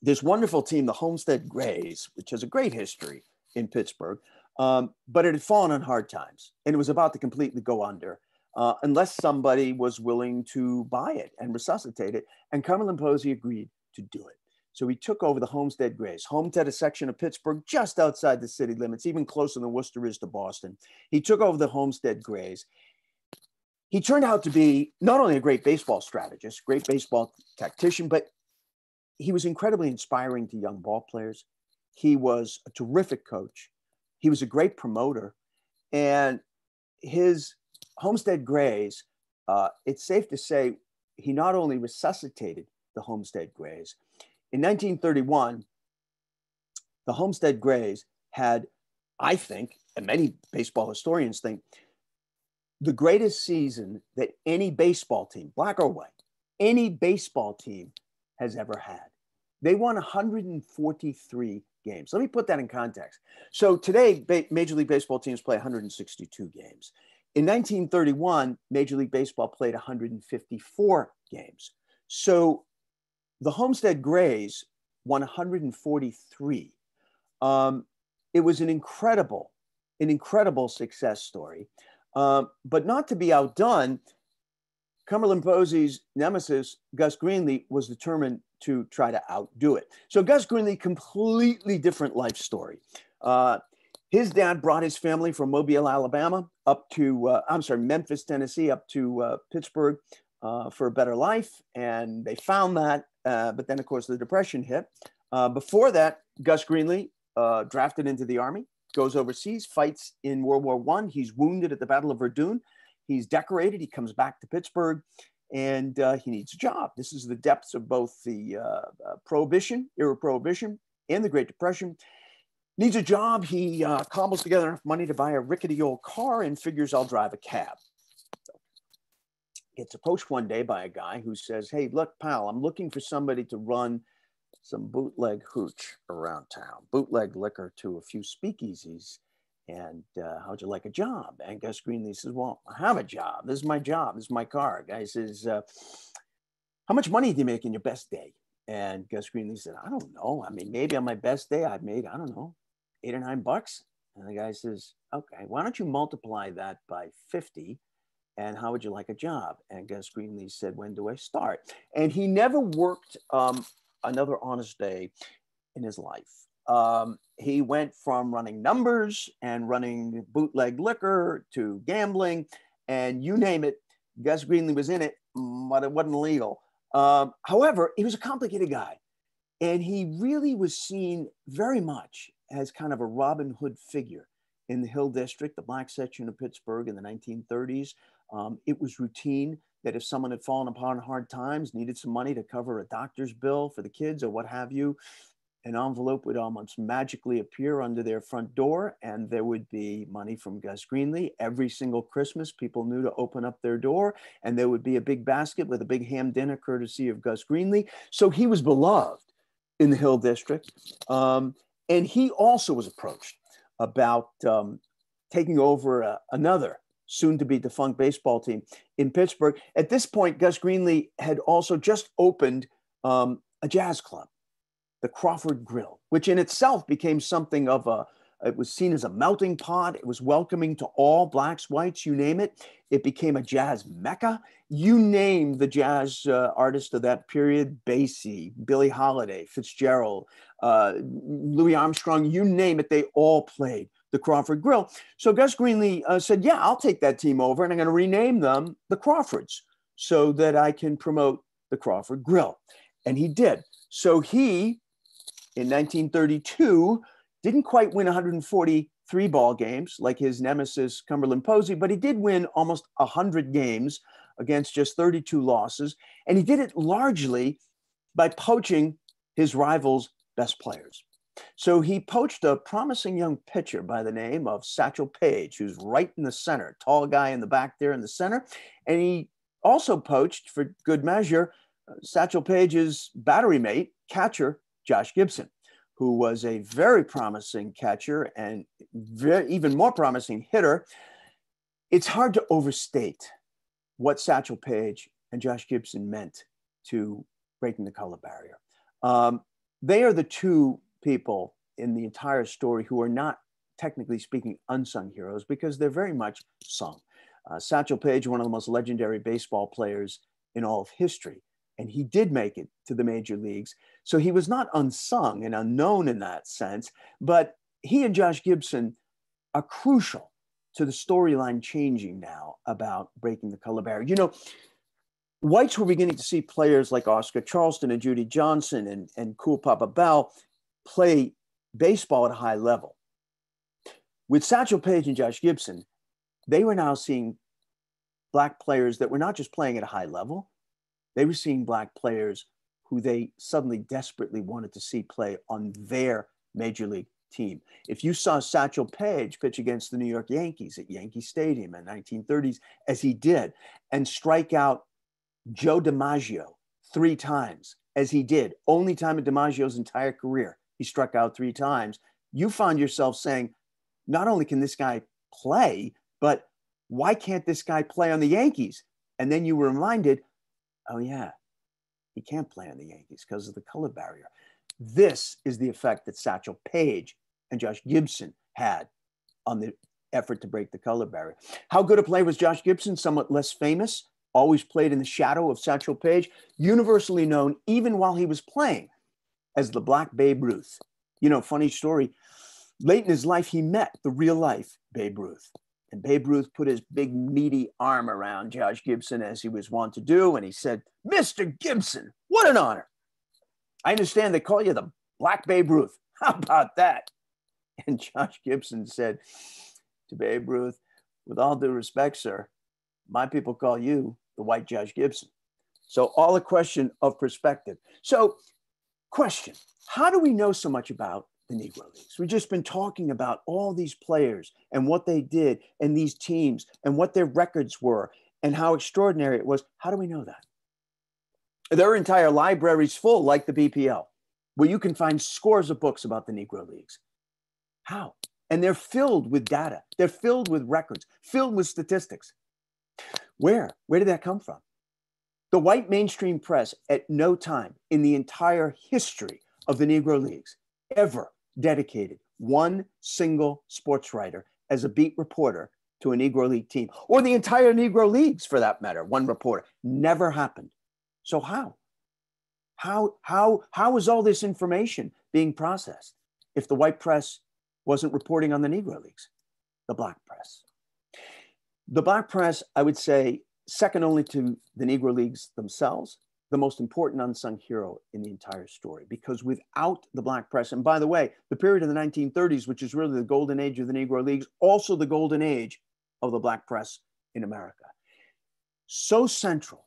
this wonderful team, the Homestead Grays, which has a great history in Pittsburgh, um, but it had fallen on hard times and it was about to completely go under uh, unless somebody was willing to buy it and resuscitate it. And Cumberland Posey agreed to do it. So he took over the Homestead Grays, Homestead, a section of Pittsburgh just outside the city limits, even closer than Worcester is to Boston. He took over the Homestead Grays. He turned out to be not only a great baseball strategist, great baseball tactician, but he was incredibly inspiring to young ball players. He was a terrific coach. He was a great promoter. And his Homestead Grays, uh, it's safe to say he not only resuscitated the Homestead Grays, in 1931, the Homestead Grays had, I think, and many baseball historians think, the greatest season that any baseball team, black or white, any baseball team has ever had. They won 143 games. Let me put that in context. So today, Major League Baseball teams play 162 games. In 1931, Major League Baseball played 154 games. So the Homestead Grays won 143. Um, it was an incredible, an incredible success story. Um, but not to be outdone, Cumberland Posey's nemesis, Gus Greenlee, was determined to try to outdo it. So Gus Greenlee, completely different life story. Uh, his dad brought his family from Mobile, Alabama, up to, uh, I'm sorry, Memphis, Tennessee, up to uh, Pittsburgh uh, for a better life. And they found that uh, but then, of course, the Depression hit. Uh, before that, Gus Greenlee, drafted into the Army, goes overseas, fights in World War One. He's wounded at the Battle of Verdun. He's decorated. He comes back to Pittsburgh and uh, he needs a job. This is the depths of both the uh, uh, Prohibition, era Prohibition, and the Great Depression. Needs a job. He cobbles together enough money to buy a rickety old car and figures I'll drive a cab gets approached one day by a guy who says, Hey, look, pal, I'm looking for somebody to run some bootleg hooch around town, bootleg liquor to a few speakeasies. And uh, how'd you like a job? And Gus Greenlee says, Well, I have a job. This is my job. This is my car. Guy says, uh, How much money do you make in your best day? And Gus Greenlee said, I don't know. I mean, maybe on my best day, I've made, I don't know, eight or nine bucks. And the guy says, Okay, why don't you multiply that by 50? and how would you like a job? And Gus Greenlee said, when do I start? And he never worked um, another honest day in his life. Um, he went from running numbers and running bootleg liquor to gambling and you name it, Gus Greenlee was in it, but it wasn't legal. Um, however, he was a complicated guy and he really was seen very much as kind of a Robin Hood figure in the Hill District, the black section of Pittsburgh in the 1930s. Um, it was routine that if someone had fallen upon hard times, needed some money to cover a doctor's bill for the kids or what have you, an envelope would almost magically appear under their front door and there would be money from Gus Greenlee. Every single Christmas, people knew to open up their door and there would be a big basket with a big ham dinner courtesy of Gus Greenlee. So he was beloved in the Hill District. Um, and he also was approached about um, taking over uh, another soon to be defunct baseball team in Pittsburgh. At this point, Gus Greenlee had also just opened um, a jazz club, the Crawford Grill, which in itself became something of a it was seen as a melting pot. It was welcoming to all blacks, whites, you name it. It became a jazz mecca. You name the jazz uh, artist of that period Basie, Billie Holiday, Fitzgerald, uh, Louis Armstrong, you name it, they all played the Crawford Grill. So Gus Greenlee uh, said, Yeah, I'll take that team over and I'm going to rename them the Crawfords so that I can promote the Crawford Grill. And he did. So he, in 1932, didn't quite win 143 ball games like his nemesis Cumberland Posey, but he did win almost 100 games against just 32 losses. And he did it largely by poaching his rivals' best players. So he poached a promising young pitcher by the name of Satchel Paige, who's right in the center, tall guy in the back there in the center. And he also poached, for good measure, uh, Satchel Paige's battery mate, catcher Josh Gibson, who was a very promising catcher and very, even more promising hitter. it's hard to overstate what Satchel Paige and Josh Gibson meant to breaking the color barrier. Um, they are the two people in the entire story who are not technically speaking unsung heroes because they're very much sung. Uh, Satchel Paige, one of the most legendary baseball players in all of history, and he did make it to the major leagues. So he was not unsung and unknown in that sense, but he and Josh Gibson are crucial to the storyline changing now about breaking the color barrier. You know, whites were beginning to see players like Oscar Charleston and Judy Johnson and, and Cool Papa Bell play baseball at a high level. With Satchel Paige and Josh Gibson, they were now seeing black players that were not just playing at a high level, they were seeing black players who they suddenly desperately wanted to see play on their major league team. If you saw Satchel Paige pitch against the New York Yankees at Yankee Stadium in 1930s, as he did, and strike out Joe DiMaggio three times, as he did, only time in DiMaggio's entire career, he struck out three times, you find yourself saying, not only can this guy play, but why can't this guy play on the Yankees? And then you were reminded, oh, yeah, he can't play on the Yankees because of the color barrier. This is the effect that Satchel Paige and Josh Gibson had on the effort to break the color barrier. How good a player was Josh Gibson? Somewhat less famous, always played in the shadow of Satchel Paige, universally known even while he was playing as the Black Babe Ruth. You know, funny story. Late in his life, he met the real life Babe Ruth. And Babe Ruth put his big, meaty arm around Josh Gibson as he was wont to do. And he said, Mr. Gibson, what an honor. I understand they call you the Black Babe Ruth. How about that? And Josh Gibson said to Babe Ruth, with all due respect, sir, my people call you the white Josh Gibson. So, all a question of perspective. So, question How do we know so much about the Negro Leagues? We've just been talking about all these players and what they did and these teams and what their records were and how extraordinary it was. How do we know that? Their entire libraries full, like the BPL, where you can find scores of books about the Negro Leagues. How? And they're filled with data, they're filled with records, filled with statistics. Where? Where did that come from? The white mainstream press at no time in the entire history of the Negro Leagues ever dedicated one single sports writer as a beat reporter to a Negro League team, or the entire Negro Leagues for that matter, one reporter. Never happened. So how? How, how, how is all this information being processed if the white press wasn't reporting on the Negro Leagues? The black press. The black press, I would say, second only to the Negro Leagues themselves, the most important unsung hero in the entire story. Because without the black press, and by the way, the period of the 1930s, which is really the golden age of the Negro Leagues, also the golden age of the black press in America. So central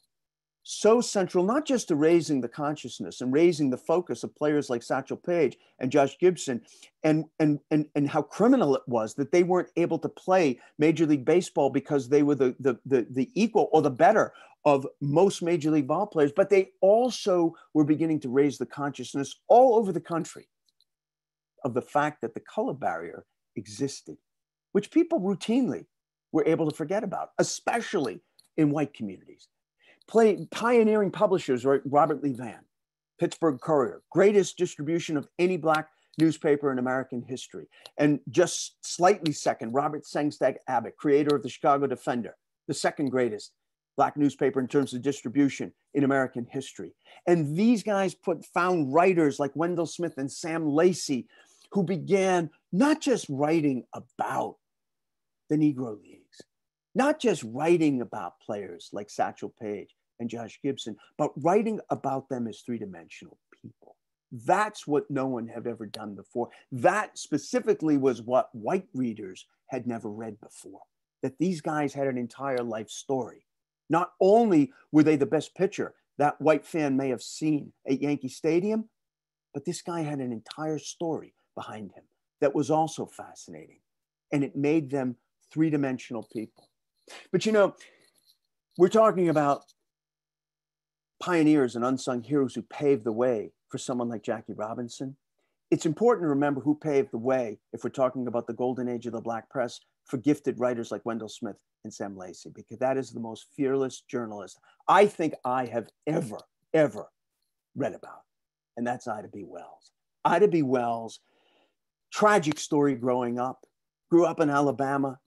so central, not just to raising the consciousness and raising the focus of players like Satchel Paige and Josh Gibson, and, and, and, and how criminal it was that they weren't able to play Major League Baseball because they were the, the, the, the equal or the better of most Major League ball players, but they also were beginning to raise the consciousness all over the country of the fact that the color barrier existed, which people routinely were able to forget about, especially in white communities play, pioneering publishers like Robert Lee Vann, Pittsburgh Courier, greatest distribution of any Black newspaper in American history. And just slightly second, Robert Sengstacke Abbott, creator of the Chicago Defender, the second greatest Black newspaper in terms of distribution in American history. And these guys put found writers like Wendell Smith and Sam Lacy, who began not just writing about the Negro Leagues, not just writing about players like Satchel Paige, and Josh Gibson, but writing about them as three dimensional people. That's what no one had ever done before. That specifically was what white readers had never read before, that these guys had an entire life story. Not only were they the best pitcher that white fan may have seen at Yankee Stadium, but this guy had an entire story behind him that was also fascinating. And it made them three dimensional people. But you know, we're talking about pioneers and unsung heroes who paved the way for someone like Jackie Robinson. It's important to remember who paved the way, if we're talking about the golden age of the Black press, for gifted writers like Wendell Smith and Sam Lacy, because that is the most fearless journalist I think I have ever, ever read about. And that's Ida B. Wells. Ida B. Wells, tragic story growing up, grew up in Alabama,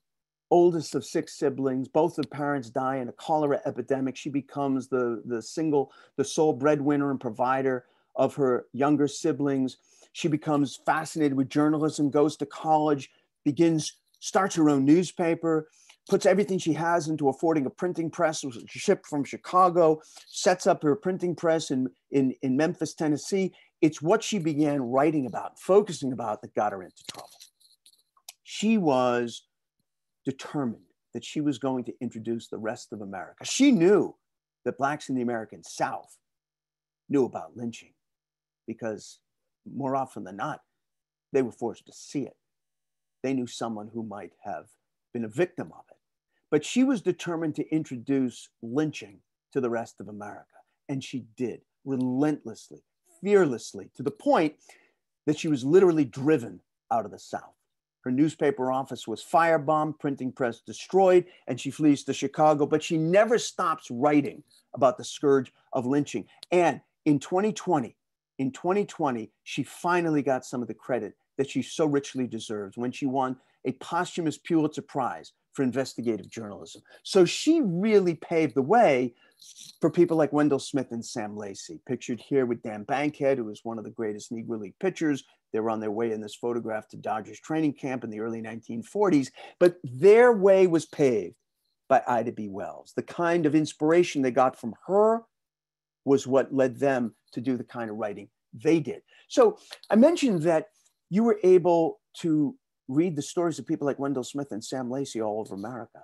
oldest of six siblings. Both her parents die in a cholera epidemic. She becomes the, the single, the sole breadwinner and provider of her younger siblings. She becomes fascinated with journalism, goes to college, begins, starts her own newspaper, puts everything she has into affording a printing press, shipped from Chicago, sets up her printing press in, in, in Memphis, Tennessee. It's what she began writing about, focusing about that got her into trouble. She was determined that she was going to introduce the rest of America. She knew that Blacks in the American South knew about lynching because more often than not, they were forced to see it. They knew someone who might have been a victim of it. But she was determined to introduce lynching to the rest of America. And she did relentlessly, fearlessly, to the point that she was literally driven out of the South. Her newspaper office was firebombed, printing press destroyed, and she flees to Chicago. But she never stops writing about the scourge of lynching. And in 2020, in 2020, she finally got some of the credit that she so richly deserves when she won a posthumous Pulitzer Prize for investigative journalism. So she really paved the way for people like Wendell Smith and Sam Lacy, pictured here with Dan Bankhead, who was one of the greatest Negro League pitchers. They were on their way in this photograph to Dodgers training camp in the early 1940s, but their way was paved by Ida B. Wells. The kind of inspiration they got from her was what led them to do the kind of writing they did. So I mentioned that you were able to read the stories of people like Wendell Smith and Sam Lacy all over America.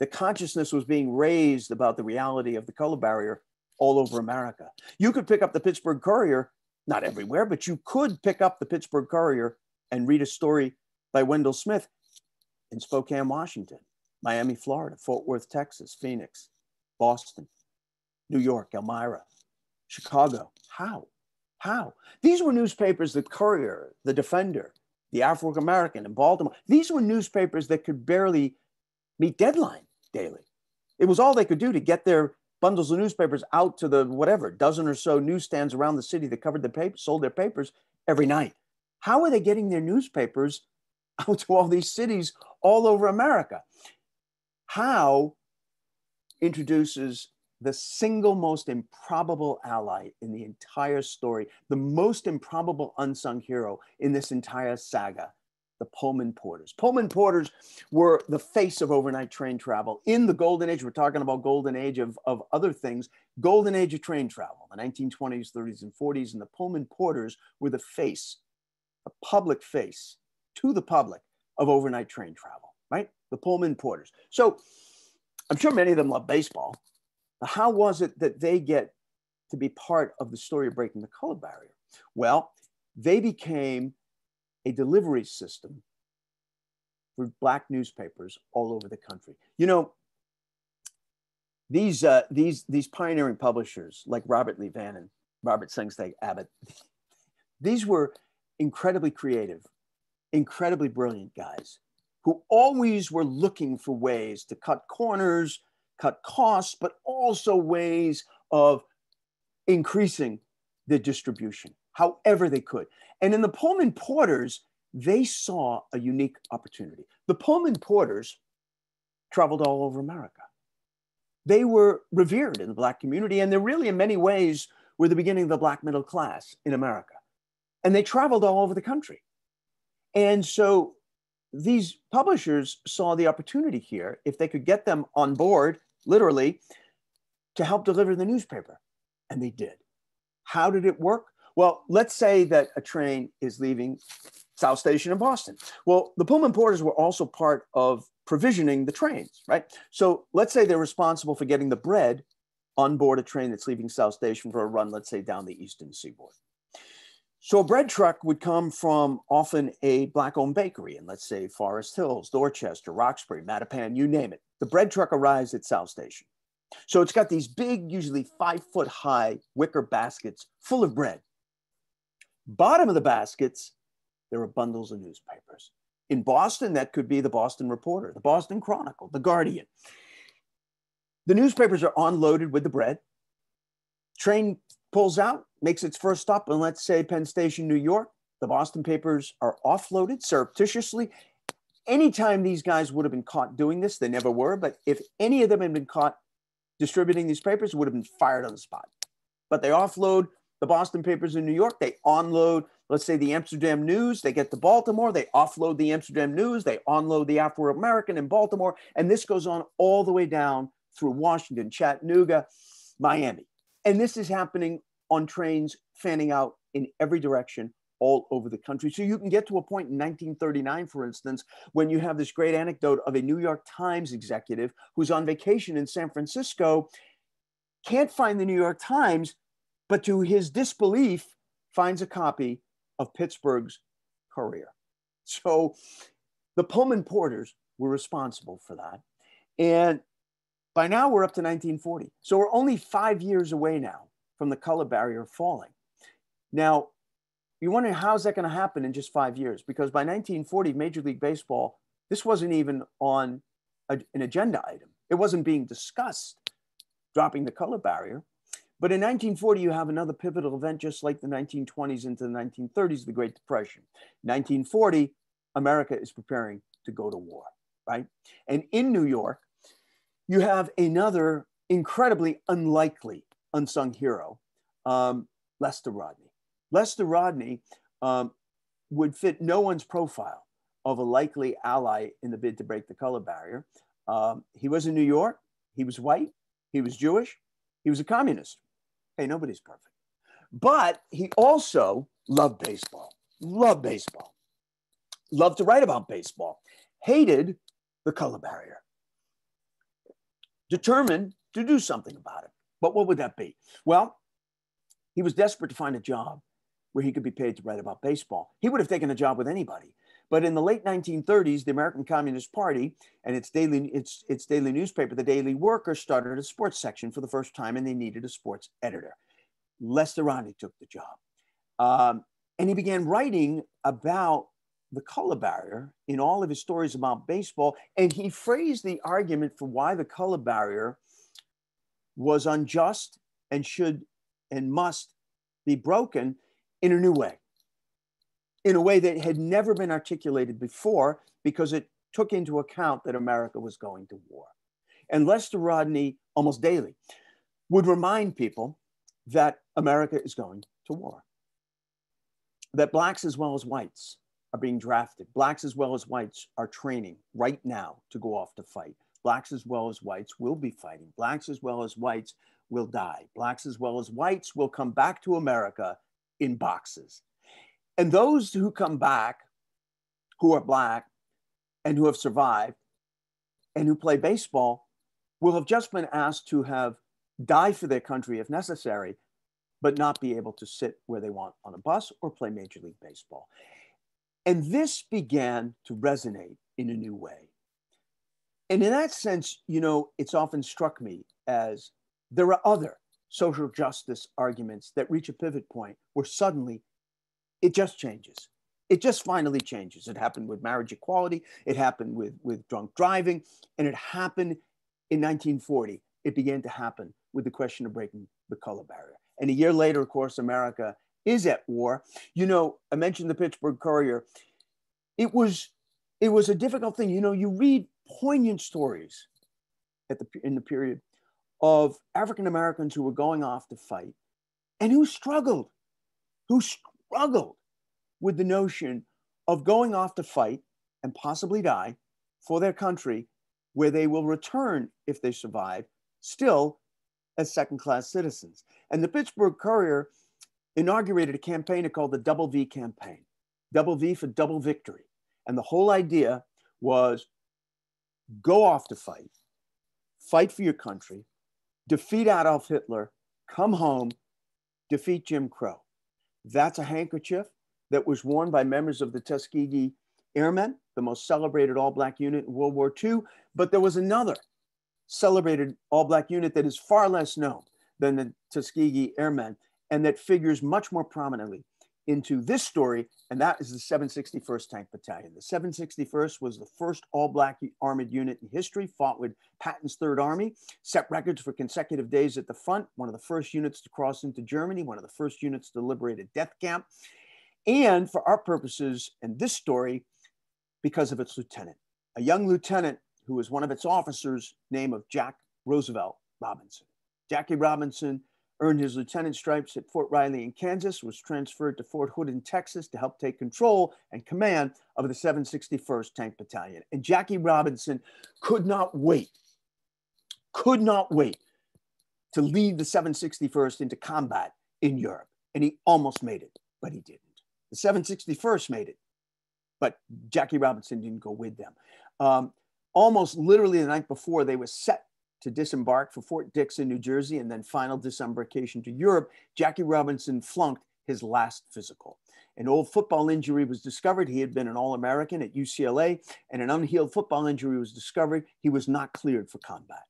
The consciousness was being raised about the reality of the color barrier all over America. You could pick up the Pittsburgh Courier, not everywhere, but you could pick up the Pittsburgh Courier and read a story by Wendell Smith in Spokane, Washington, Miami, Florida, Fort Worth, Texas, Phoenix, Boston, New York, Elmira, Chicago. How? How? These were newspapers, the Courier, the Defender, the African American in Baltimore. These were newspapers that could barely meet deadline daily. It was all they could do to get their bundles of newspapers out to the whatever dozen or so newsstands around the city that covered the paper, sold their papers every night. How are they getting their newspapers out to all these cities all over America? How introduces the single most improbable ally in the entire story, the most improbable unsung hero in this entire saga, the Pullman Porters. Pullman Porters were the face of overnight train travel in the golden age. We're talking about golden age of, of other things, golden age of train travel, the 1920s, 30s, and 40s. And the Pullman Porters were the face, the public face to the public of overnight train travel, right? The Pullman Porters. So I'm sure many of them love baseball. How was it that they get to be part of the story of breaking the color barrier? Well, they became a delivery system for Black newspapers all over the country. You know, these, uh, these, these pioneering publishers like Robert Lee Vannon, Robert Sengstacke Abbott, these were incredibly creative, incredibly brilliant guys who always were looking for ways to cut corners, cut costs, but also ways of increasing the distribution, however they could. And in the Pullman Porters, they saw a unique opportunity. The Pullman Porters traveled all over America. They were revered in the Black community, and they really, in many ways, were the beginning of the Black middle class in America. And they traveled all over the country. And so these publishers saw the opportunity here, if they could get them on board literally, to help deliver the newspaper. And they did. How did it work? Well, let's say that a train is leaving South Station in Boston. Well, the Pullman porters were also part of provisioning the trains, right? So let's say they're responsible for getting the bread on board a train that's leaving South Station for a run, let's say down the eastern seaboard. So a bread truck would come from often a black owned bakery in, let's say, Forest Hills, Dorchester, Roxbury, Mattapan, you name it. The bread truck arrives at South Station. So it's got these big, usually five foot high wicker baskets full of bread. Bottom of the baskets, there are bundles of newspapers. In Boston, that could be the Boston Reporter, the Boston Chronicle, the Guardian. The newspapers are unloaded with the bread. Train pulls out, makes its first stop in, let's say, Penn Station, New York. The Boston papers are offloaded surreptitiously. Anytime these guys would have been caught doing this, they never were, but if any of them had been caught distributing these papers, would have been fired on the spot. But they offload the Boston papers in New York, they onload, let's say, the Amsterdam News, they get to Baltimore, they offload the Amsterdam News, they onload the Afro American in Baltimore, and this goes on all the way down through Washington, Chattanooga, Miami. And this is happening on trains fanning out in every direction all over the country. So you can get to a point in 1939, for instance, when you have this great anecdote of a New York Times executive who's on vacation in San Francisco, can't find the New York Times, but to his disbelief, finds a copy of Pittsburgh's Courier. So the Pullman porters were responsible for that. And by now we're up to 1940. So we're only five years away now from the color barrier falling. Now, you wonder how's that going to happen in just five years? Because by 1940, Major League Baseball, this wasn't even on a, an agenda item. It wasn't being discussed, dropping the color barrier. But in 1940, you have another pivotal event, just like the 1920s into the 1930s, the Great Depression. 1940, America is preparing to go to war, right? And in New York, you have another incredibly unlikely unsung hero, um, Lester Rodney. Lester Rodney um, would fit no one's profile of a likely ally in the bid to break the color barrier. Um, he was in New York. He was white. He was Jewish. He was a communist. Hey, nobody's perfect. But he also loved baseball, loved baseball, loved to write about baseball, hated the color barrier, determined to do something about it. But what would that be? Well, he was desperate to find a job where he could be paid to write about baseball. He would have taken a job with anybody. But in the late 1930s, the American Communist Party and its daily, its, its daily newspaper, the Daily Worker, started a sports section for the first time, and they needed a sports editor. Lester Rodney took the job. Um, and he began writing about the color barrier in all of his stories about baseball. And he phrased the argument for why the color barrier was unjust and should and must be broken in a new way, in a way that had never been articulated before because it took into account that America was going to war. And Lester Rodney, almost daily, would remind people that America is going to war, that blacks as well as whites are being drafted, blacks as well as whites are training right now to go off to fight. Blacks as well as whites will be fighting. Blacks as well as whites will die. Blacks as well as whites will come back to America in boxes. And those who come back who are black and who have survived and who play baseball will have just been asked to have die for their country if necessary, but not be able to sit where they want on a bus or play Major League Baseball. And this began to resonate in a new way and in that sense, you know, it's often struck me as there are other social justice arguments that reach a pivot point where suddenly it just changes. It just finally changes. It happened with marriage equality, it happened with, with drunk driving, and it happened in 1940. It began to happen with the question of breaking the color barrier. And a year later, of course, America is at war. You know, I mentioned the Pittsburgh Courier. It was it was a difficult thing. You know, you read poignant stories at the, in the period of African Americans who were going off to fight and who struggled, who struggled with the notion of going off to fight and possibly die for their country, where they will return if they survive, still as second class citizens. And the Pittsburgh Courier inaugurated a campaign called the Double V campaign, double V for double victory. And the whole idea was go off to fight, fight for your country, defeat Adolf Hitler, come home, defeat Jim Crow. That's a handkerchief that was worn by members of the Tuskegee Airmen, the most celebrated all black unit in World War II. But there was another celebrated all black unit that is far less known than the Tuskegee Airmen and that figures much more prominently into this story, and that is the 761st Tank Battalion. The 761st was the first all black armored unit in history, fought with Patton's Third Army, set records for consecutive days at the front, one of the first units to cross into Germany, one of the first units to liberate a death camp, and for our purposes and this story, because of its lieutenant, a young lieutenant who was one of its officers, name of Jack Roosevelt Robinson. Jackie Robinson earned his lieutenant stripes at Fort Riley in Kansas, was transferred to Fort Hood in Texas to help take control and command of the 761st Tank Battalion. And Jackie Robinson could not wait, could not wait to lead the 761st into combat in Europe. And he almost made it, but he didn't. The 761st made it, but Jackie Robinson didn't go with them. Um, almost literally the night before, they were set to disembark for Fort Dix in New Jersey and then final disembarkation to Europe, Jackie Robinson flunked his last physical. An old football injury was discovered. He had been an All American at UCLA, and an unhealed football injury was discovered. He was not cleared for combat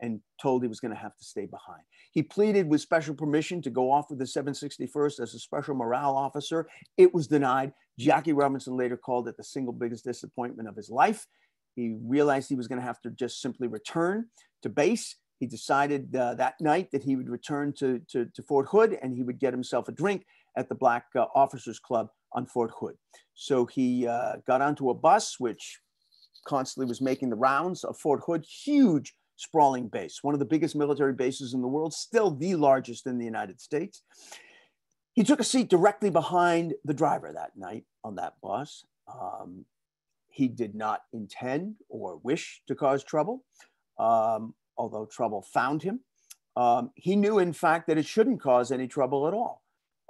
and told he was going to have to stay behind. He pleaded with special permission to go off with the 761st as a special morale officer. It was denied. Jackie Robinson later called it the single biggest disappointment of his life. He realized he was going to have to just simply return to base. He decided uh, that night that he would return to, to, to, Fort Hood and he would get himself a drink at the Black uh, Officers Club on Fort Hood. So he uh, got onto a bus, which constantly was making the rounds of Fort Hood, huge sprawling base, one of the biggest military bases in the world, still the largest in the United States. He took a seat directly behind the driver that night on that bus. Um, he did not intend or wish to cause trouble, um, although trouble found him. Um, he knew, in fact, that it shouldn't cause any trouble at all.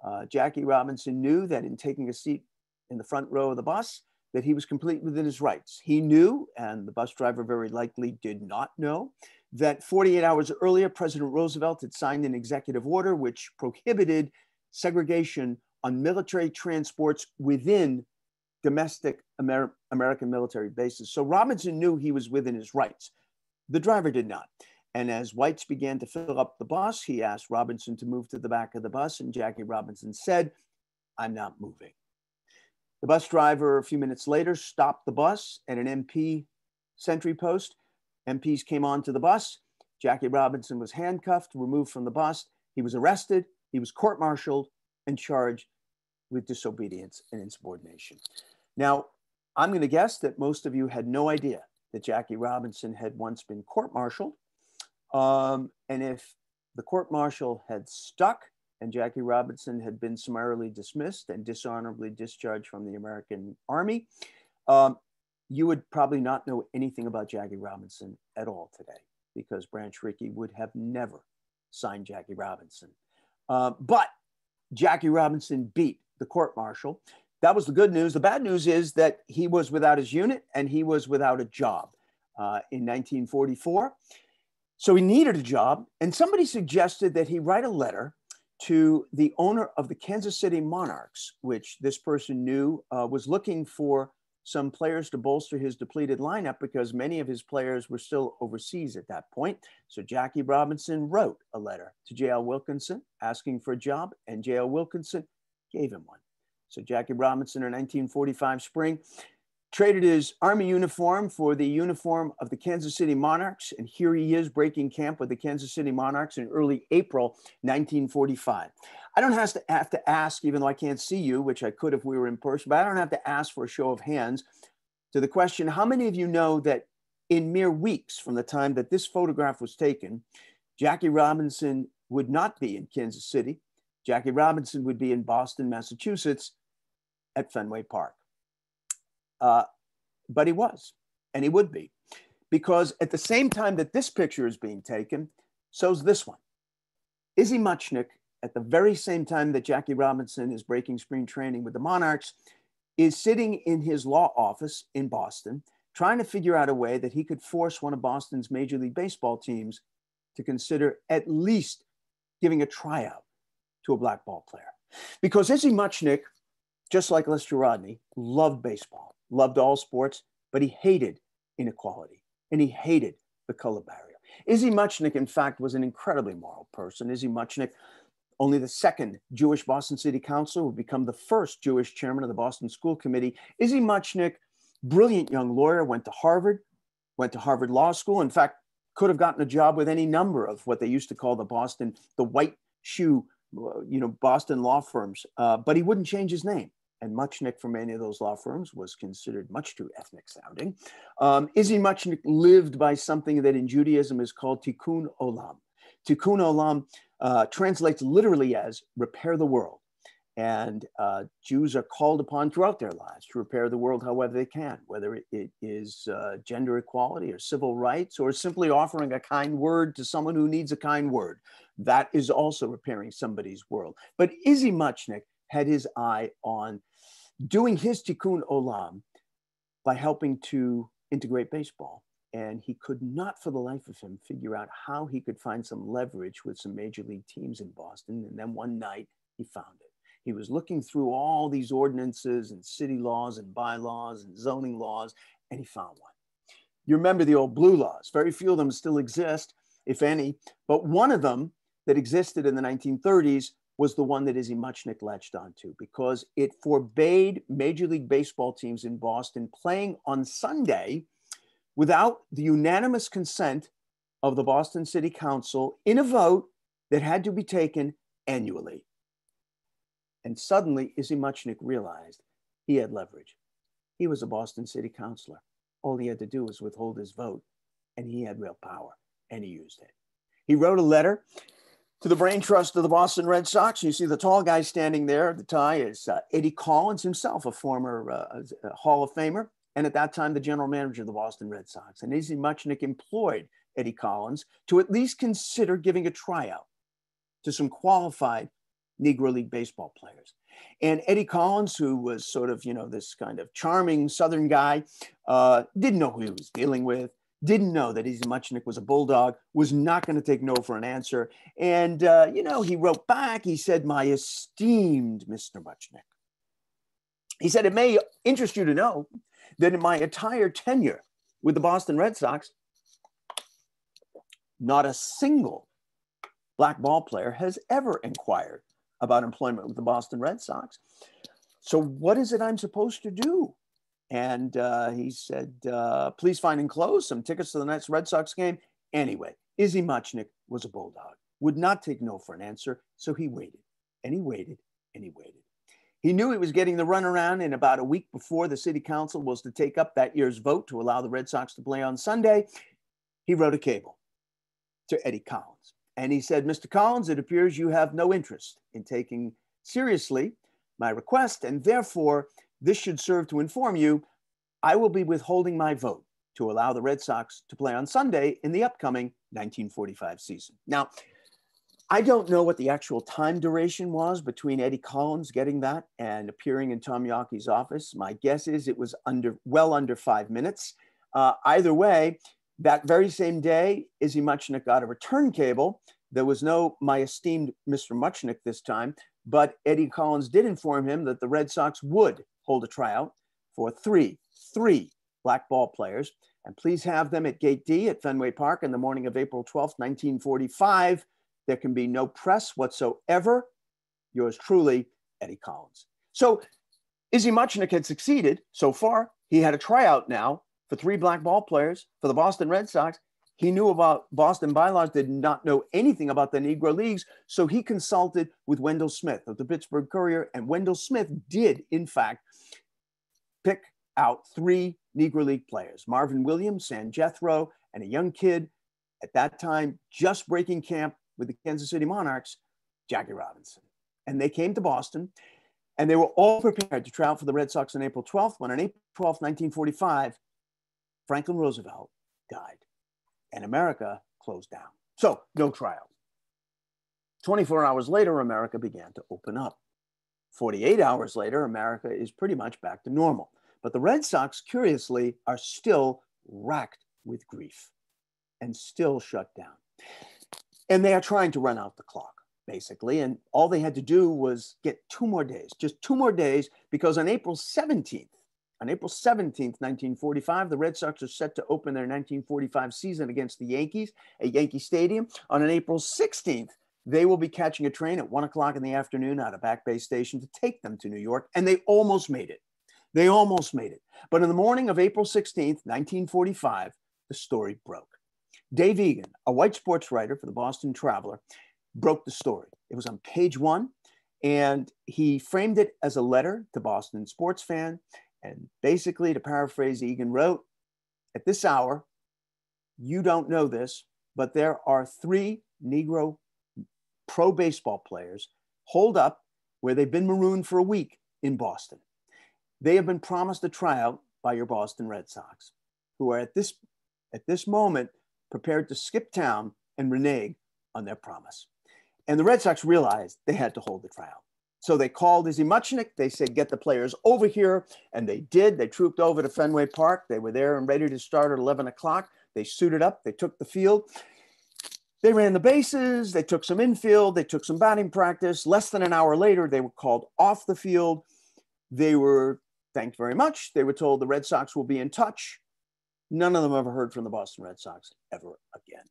Uh, Jackie Robinson knew that in taking a seat in the front row of the bus, that he was complete within his rights. He knew, and the bus driver very likely did not know, that 48 hours earlier, President Roosevelt had signed an executive order which prohibited segregation on military transports within domestic Amer American military bases. So Robinson knew he was within his rights. The driver did not. And as whites began to fill up the bus, he asked Robinson to move to the back of the bus, and Jackie Robinson said, I'm not moving. The bus driver, a few minutes later, stopped the bus at an MP sentry post. MPs came onto the bus. Jackie Robinson was handcuffed, removed from the bus. He was arrested, he was court martialed, and charged with disobedience and insubordination. Now, I'm going to guess that most of you had no idea that Jackie Robinson had once been court martialed. Um, and if the court martial had stuck and Jackie Robinson had been summarily dismissed and dishonorably discharged from the American Army, um, you would probably not know anything about Jackie Robinson at all today because Branch Rickey would have never signed Jackie Robinson. Uh, but Jackie Robinson beat the court martial. That was the good news. The bad news is that he was without his unit and he was without a job uh, in 1944. So he needed a job, and somebody suggested that he write a letter to the owner of the Kansas City Monarchs, which this person knew uh, was looking for some players to bolster his depleted lineup because many of his players were still overseas at that point. So Jackie Robinson wrote a letter to J.L. Wilkinson asking for a job, and J.L. Wilkinson gave him one. So Jackie Robinson in 1945 spring traded his Army uniform for the uniform of the Kansas City Monarchs. And here he is breaking camp with the Kansas City Monarchs in early April 1945. I don't have to, have to ask, even though I can't see you, which I could if we were in person, but I don't have to ask for a show of hands to the question how many of you know that in mere weeks from the time that this photograph was taken, Jackie Robinson would not be in Kansas City. Jackie Robinson would be in Boston, Massachusetts at Fenway Park. Uh, but he was, and he would be, because at the same time that this picture is being taken, so's this one. Izzy Muchnick, at the very same time that Jackie Robinson is breaking spring training with the Monarchs, is sitting in his law office in Boston, trying to figure out a way that he could force one of Boston's Major League Baseball teams to consider at least giving a tryout to a black ball player. Because Izzy Muchnick, just like Lester Rodney, loved baseball loved all sports, but he hated inequality and he hated the color barrier. Izzy Muchnick, in fact, was an incredibly moral person. Izzy Muchnick only the second Jewish Boston City Councilor, would become the first Jewish chairman of the Boston School Committee. Izzy Muchnick, brilliant young lawyer, went to Harvard, went to Harvard Law School. In fact, could have gotten a job with any number of what they used to call the Boston, the white shoe, you know, Boston law firms. Uh, but he wouldn't change his name. And Muchnick from any of those law firms was considered much too ethnic sounding. Um, Izzy Muchnick lived by something that in Judaism is called tikkun olam. Tikkun olam uh, translates literally as repair the world. And uh, Jews are called upon throughout their lives to repair the world however they can, whether it is uh, gender equality or civil rights or simply offering a kind word to someone who needs a kind word. That is also repairing somebody's world. But Izzy Muchnick had his eye on doing his tikkun olam by helping to integrate baseball. And he could not for the life of him figure out how he could find some leverage with some major league teams in Boston. And then one night he found it. He was looking through all these ordinances and city laws and bylaws and zoning laws, and he found one. You remember the old blue laws. Very few of them still exist, if any, but one of them that existed in the 1930s was the one that Izzy Muchnick latched onto because it forbade Major League Baseball teams in Boston playing on Sunday without the unanimous consent of the Boston City Council in a vote that had to be taken annually. And suddenly, Izzy Muchnick realized he had leverage. He was a Boston City councilor. All he had to do was withhold his vote, and he had real power, and he used it. He wrote a letter to the brain trust of the Boston Red Sox. You see the tall guy standing there. The tie is uh, Eddie Collins, himself a former uh, Hall of Famer, and at that time the general manager of the Boston Red Sox. And Izzy Muchnick employed Eddie Collins to at least consider giving a tryout to some qualified Negro League baseball players. And Eddie Collins, who was sort of, you know, this kind of charming Southern guy, uh, didn't know who he was dealing with, didn't know that Izzy Muchnick was a bulldog, was not going to take no for an answer. And, uh, you know, he wrote back, he said, My esteemed Mr. Muchnick. He said, It may interest you to know that in my entire tenure with the Boston Red Sox, not a single black ball player has ever inquired about employment with the Boston Red Sox. So, what is it I'm supposed to do? And uh, he said, uh, please find enclosed some tickets to the next Red Sox game. Anyway, Izzy Muchnick was a bulldog, would not take no for an answer. So he waited and he waited and he waited. He knew he was getting the runaround in about a week before the city council was to take up that year's vote to allow the Red Sox to play on Sunday. He wrote a cable to Eddie Collins. And he said, Mr. Collins, it appears you have no interest in taking seriously my request, and therefore this should serve to inform you I will be withholding my vote to allow the Red Sox to play on Sunday in the upcoming 1945 season. Now, I don't know what the actual time duration was between Eddie Collins getting that and appearing in Tom Yawkey's office. My guess is it was under well under five minutes. Uh, either way, that very same day, Izzy Muchnick got a return cable. There was no my esteemed Mr. Muchnick this time, but Eddie Collins did inform him that the Red Sox would hold a tryout for three, three black ball players. And please have them at Gate D at Fenway Park in the morning of April 12th, 1945. There can be no press whatsoever. Yours truly, Eddie Collins. So Izzy Muchnick had succeeded so far. He had a tryout now for three black ball players for the Boston Red Sox. He knew about Boston bylaws, did not know anything about the Negro Leagues. So he consulted with Wendell Smith of the Pittsburgh Courier. And Wendell Smith did, in fact, pick out three Negro League players Marvin Williams, Sam Jethroe, and a young kid at that time just breaking camp with the Kansas City Monarchs, Jackie Robinson. And they came to Boston and they were all prepared to travel for the Red Sox on April 12th, when on April 12th, 1945, Franklin Roosevelt died and America closed down. So, no trial. 24 hours later, America began to open up. 48 hours later, America is pretty much back to normal. But the Red Sox, curiously, are still racked with grief and still shut down. And they are trying to run out the clock, basically. And all they had to do was get two more days, just two more days, because on April 17th, on April 17th, 1945, the Red Sox are set to open their 1945 season against the Yankees at Yankee Stadium. On an April 16th, they will be catching a train at one o'clock in the afternoon out of Back Bay Station to take them to New York. And they almost made it. They almost made it. But in the morning of April 16th, 1945, the story broke. Dave Egan, a white sports writer for the Boston Traveler, broke the story. It was on page one, and he framed it as a letter to Boston sports fan. And basically, to paraphrase, Egan wrote, At this hour, you don't know this, but there are three Negro pro baseball players holed up where they've been marooned for a week in Boston. They have been promised a tryout by your Boston Red Sox, who are at this, at this moment prepared to skip town and renege on their promise. And the Red Sox realized they had to hold the tryout. So they called Izzy Muchnick. They said, get the players over here. And they did. They trooped over to Fenway Park. They were there and ready to start at 11 o'clock. They suited up. They took the field. They ran the bases. They took some infield. They took some batting practice. Less than an hour later, they were called off the field. They were thanked very much. They were told the Red Sox will be in touch. None of them ever heard from the Boston Red Sox ever again.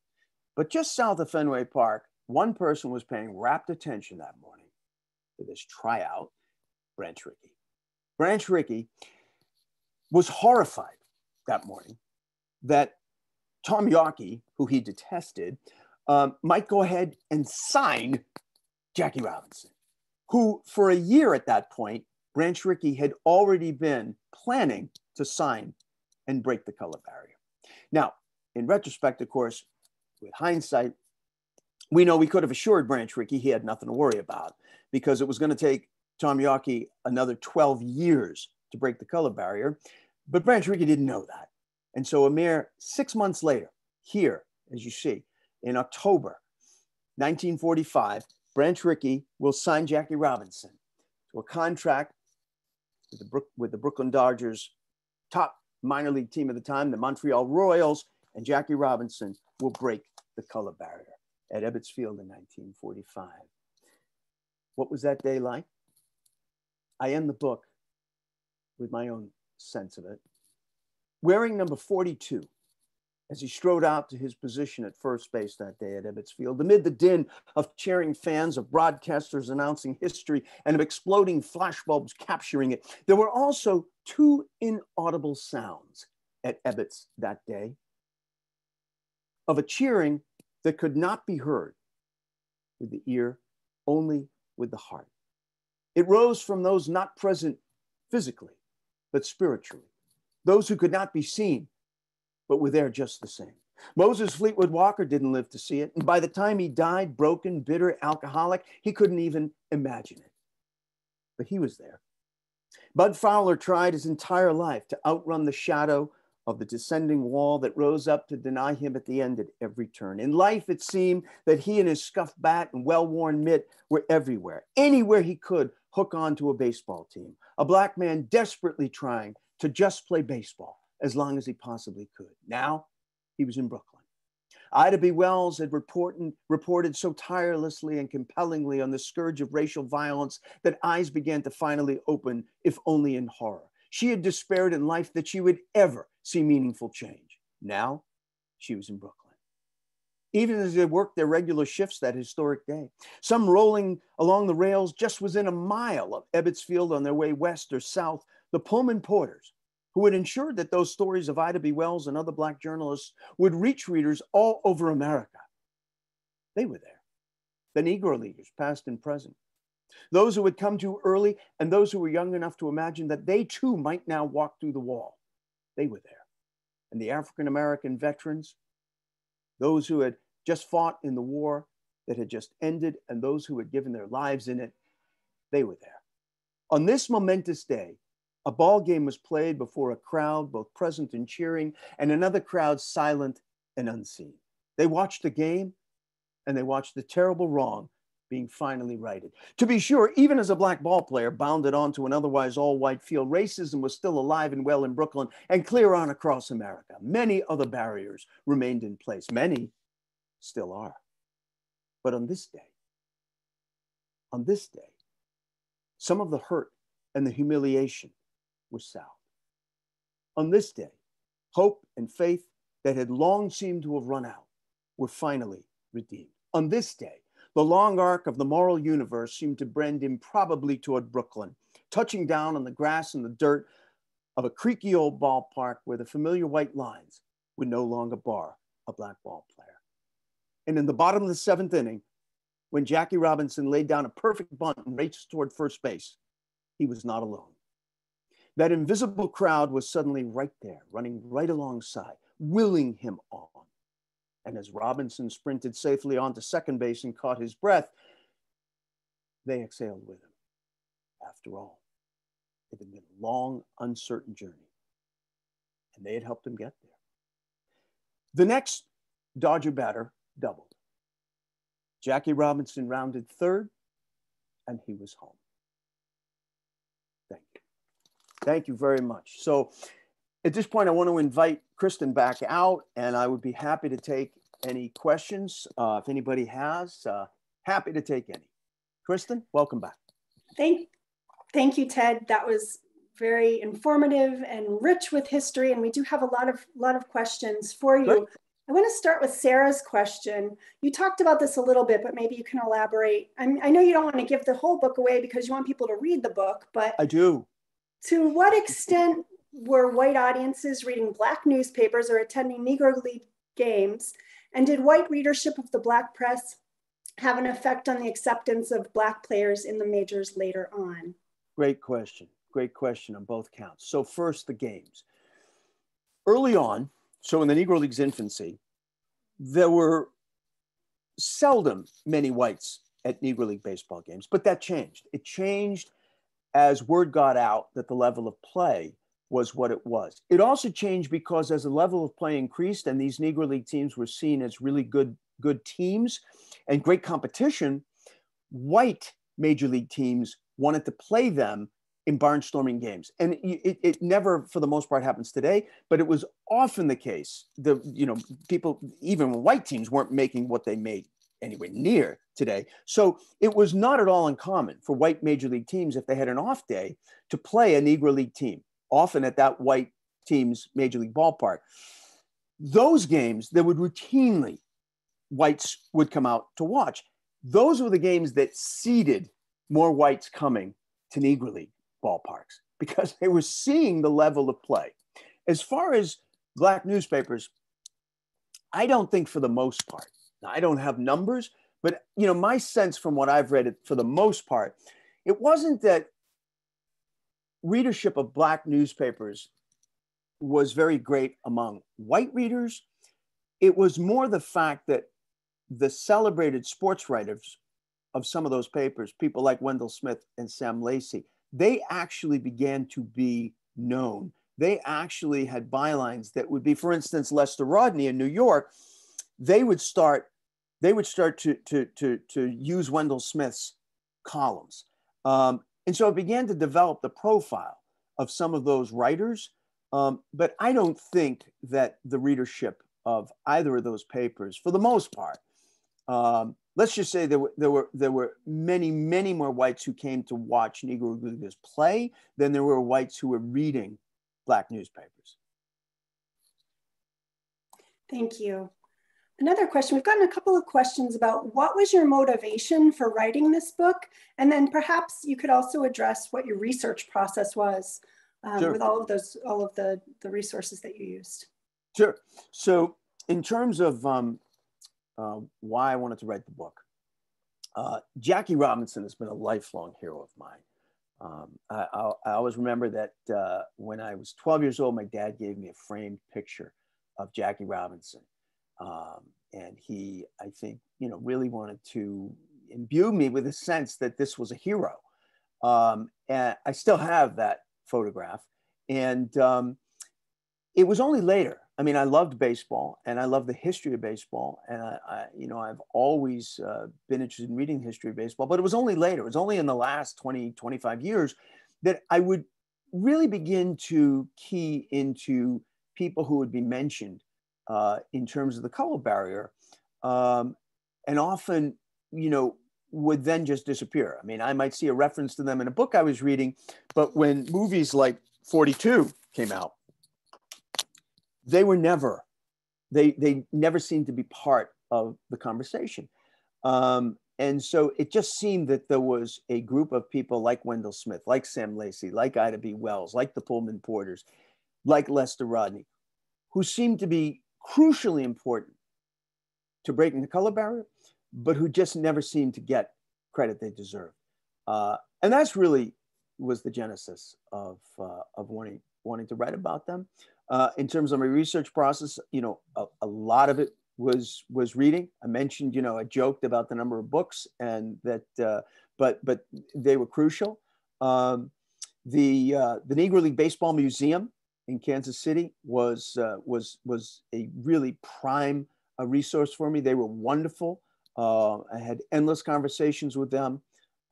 But just south of Fenway Park, one person was paying rapt attention that morning to this tryout, Branch Rickey. Branch Rickey was horrified that morning that Tom Yawkey, who he detested, um, might go ahead and sign Jackie Robinson, who for a year at that point Branch Rickey had already been planning to sign and break the color barrier. Now, in retrospect, of course, with hindsight, we know we could have assured Branch Rickey he had nothing to worry about because it was going to take Tom Yawkey another 12 years to break the color barrier. But Branch Rickey didn't know that. And so a mere six months later, here, as you see, in October 1945, Branch Rickey will sign Jackie Robinson to a contract with the, Brook, with the Brooklyn Dodgers top minor league team at the time, the Montreal Royals, and Jackie Robinson will break the color barrier at Ebbets Field in 1945. What was that day like? I end the book with my own sense of it. Wearing number 42, as he strode out to his position at first base that day at Ebbets Field, amid the din of cheering fans, of broadcasters announcing history, and of exploding flashbulbs capturing it, there were also two inaudible sounds at Ebbets that day of a cheering that could not be heard with the ear, only with the heart. It rose from those not present physically, but spiritually, those who could not be seen but were there just the same. Moses Fleetwood Walker didn't live to see it. And by the time he died, broken, bitter, alcoholic, he couldn't even imagine it. But he was there. Bud Fowler tried his entire life to outrun the shadow of the descending wall that rose up to deny him at the end at every turn. In life, it seemed that he and his scuffed bat and well worn mitt were everywhere, anywhere he could hook on to a baseball team. A black man desperately trying to just play baseball as long as he possibly could. Now he was in Brooklyn. Ida B. Wells had reported, reported so tirelessly and compellingly on the scourge of racial violence that eyes began to finally open, if only in horror. She had despaired in life that she would ever see meaningful change. Now she was in Brooklyn. Even as they worked their regular shifts that historic day, some rolling along the rails just within a mile of Ebbets Field on their way west or south, the Pullman Porters who had ensured that those stories of Ida B. Wells and other Black journalists would reach readers all over America. They were there. The Negro leaders, past and present. Those who had come too early and those who were young enough to imagine that they too might now walk through the wall. They were there. And the African American veterans, those who had just fought in the war that had just ended, and those who had given their lives in it, they were there. On this momentous day, a ball game was played before a crowd, both present and cheering, and another crowd silent and unseen. They watched the game and they watched the terrible wrong being finally righted. To be sure, even as a black ball player bounded onto an otherwise all white field, racism was still alive and well in Brooklyn and clear on across America. Many other barriers remained in place, many still are. But on this day, on this day, some of the hurt and the humiliation was south. On this day, hope and faith that had long seemed to have run out were finally redeemed. On this day, The long arc of the moral universe seemed to bend improbably toward Brooklyn, touching down on the grass and the dirt of a creaky old ballpark where the familiar white lines would no longer bar a black ball player. And in the bottom of the seventh inning, when Jackie Robinson laid down a perfect bunt and raced toward first base, he was not alone. That invisible crowd was suddenly right there, running right alongside, willing him on. And as Robinson sprinted safely onto second base and caught his breath, they exhaled with him. After all, it had been a long, uncertain journey, and they had helped him get there. The next Dodger batter doubled. Jackie Robinson rounded third, and he was home. Thank you. Thank you very much. So at this point, I want to invite Kristen back out, and I would be happy to take any questions uh, if anybody has. Uh, happy to take any. Kristen, welcome back. Thank, thank you, Ted. That was very informative and rich with history, and we do have a lot of lot of questions for you. Good. I want to start with Sarah's question. You talked about this a little bit, but maybe you can elaborate. I, I know you don't want to give the whole book away because you want people to read the book, but I do. To what extent were white audiences reading Black newspapers or attending Negro League games? And did white readership of the Black press have an effect on the acceptance of Black players in the majors later on? Great question. Great question on both counts. So, first, the games. Early on, so in the Negro League's infancy, there were seldom many whites at Negro League baseball games, but that changed. It changed as word got out that the level of play was what it was. It also changed because as the level of play increased and these Negro League teams were seen as really good good teams and great competition, white major league teams wanted to play them in barnstorming games. And it, it never, for the most part, happens today, but it was often the case. The you know people, even white teams, weren't making what they made anywhere near today. So it was not at all uncommon for white major league teams, if they had an off day, to play a Negro League team, often at that white team's major league ballpark. Those games, that would routinely whites would come out to watch. Those were the games that seeded more whites coming to Negro League ballparks because they were seeing the level of play. As far as black newspapers, I don't think for the most part. I don't have numbers, but you know, my sense from what I've read, it for the most part, it wasn't that readership of black newspapers was very great among white readers. It was more the fact that the celebrated sports writers of some of those papers, people like Wendell Smith and Sam Lacy, they actually began to be known. They actually had bylines that would be, for instance, Lester Rodney in New York. They would start, they would start to to to to use Wendell Smith's columns, um, and so it began to develop the profile of some of those writers. Um, but I don't think that the readership of either of those papers, for the most part, um, let's just say there were there were there were many many more whites who came to watch Negro Leaguers play than there were whites who were reading black newspapers. Thank you. Another question, we've gotten a couple of questions about what was your motivation for writing this book? And then perhaps you could also address what your research process was um, sure. with all of those, all of the, the resources that you used. Sure. So in terms of um, uh, why I wanted to write the book. Uh, Jackie Robinson has been a lifelong hero of mine. Um, I, I, I, always remember that uh, when I was 12 years old, my dad gave me a framed picture of Jackie Robinson. Um, and he, I think, you know, really wanted to imbue me with a sense that this was a hero. Um, and I still have that photograph. And um, it was only later I mean, I loved baseball and I love the history of baseball. And I, I you know, I've always uh, been interested in reading the history of baseball, but it was only later, it was only in the last 20, 25 years that I would really begin to key into people who would be mentioned uh, in terms of the color barrier. Um, and often, you know, would then just disappear. I mean, I might see a reference to them in a book I was reading, but when movies like 42 came out, they were never, they, they never seemed to be part of the conversation. Um, and so it just seemed that there was a group of people like Wendell Smith, like Sam Lacy, like Ida B. Wells, like the Pullman Porters, like Lester Rodney, who seemed to be crucially important to breaking the color barrier, but who just never seemed to get credit they deserve. Uh, and that's really was the genesis of, uh, of wanting, wanting to write about them. Uh, in terms of my research process, you know, a, a, lot of it was was reading. I mentioned, you know, I joked about the number of books and that, uh, but but they were crucial. Um, the uh, the Negro League Baseball Museum in Kansas City was uh, was was a really prime uh, resource for me. They were wonderful. Uh, I had endless conversations with them.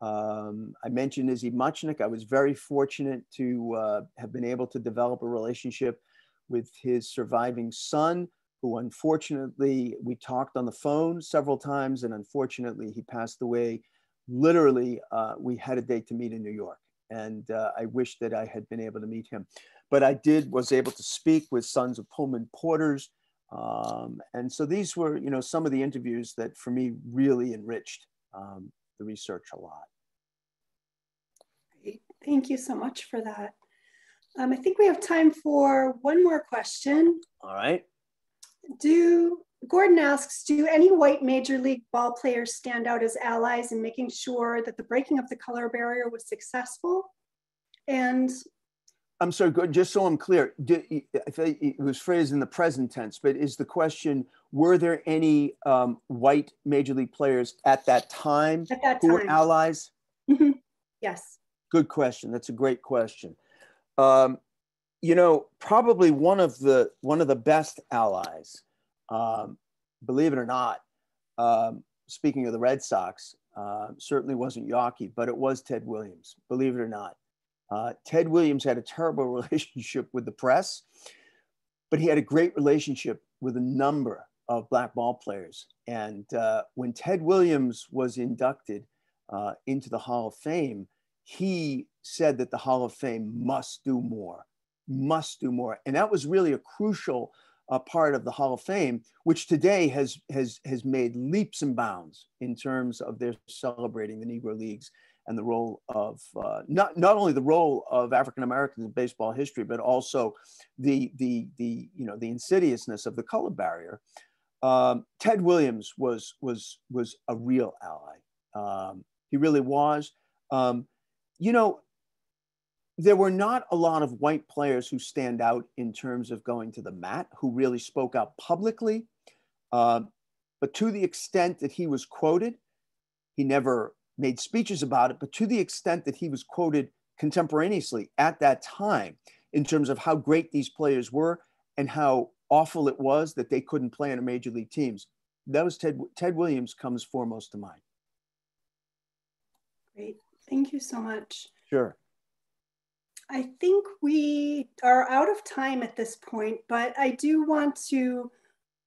Um, I mentioned Izzy Muchnick. I was very fortunate to uh, have been able to develop a relationship with his surviving son, who unfortunately we talked on the phone several times, and unfortunately he passed away. Literally, uh, we had a date to meet in New York, and uh, I wish that I had been able to meet him. But I did was able to speak with Sons of Pullman Porters, um, and so these were, you know, some of the interviews that for me really enriched um, the research a lot. Great. Thank you so much for that. Um, I think we have time for one more question. All right. Do Gordon asks, do any white major league ball players stand out as allies in making sure that the breaking of the color barrier was successful? And I'm sorry, just so I'm clear, it was phrased in the present tense, but is the question, were there any um, white major league players at that time, at that time. who were allies? Mm-hmm. Yes. Good question. That's a great question. Um, you know, probably one of the one of the best allies, um, believe it or not. Um, speaking of the Red Sox, uh, certainly wasn't Yawkey, but it was Ted Williams. Believe it or not, uh, Ted Williams had a terrible relationship with the press, but he had a great relationship with a number of black ball players. And uh, when Ted Williams was inducted uh, into the Hall of Fame, he said that the Hall of Fame must do more, must do more. And that was really a crucial uh, part of the Hall of Fame, which today has, has, has made leaps and bounds in terms of their celebrating the Negro Leagues and the role of uh, not, not only the role of African Americans in baseball history, but also the, the, the, you know, the insidiousness of the color barrier. Um, Ted Williams was, was, was a real ally. Um, he really was. Um, you know, there were not a lot of white players who stand out in terms of going to the mat, who really spoke out publicly. Uh, but to the extent that he was quoted, he never made speeches about it, but to the extent that he was quoted contemporaneously at that time in terms of how great these players were and how awful it was that they couldn't play in a major league teams. That was Ted, Ted Williams comes foremost to mind. Great. Thank you so much. Sure. I think we are out of time at this point, but I do want to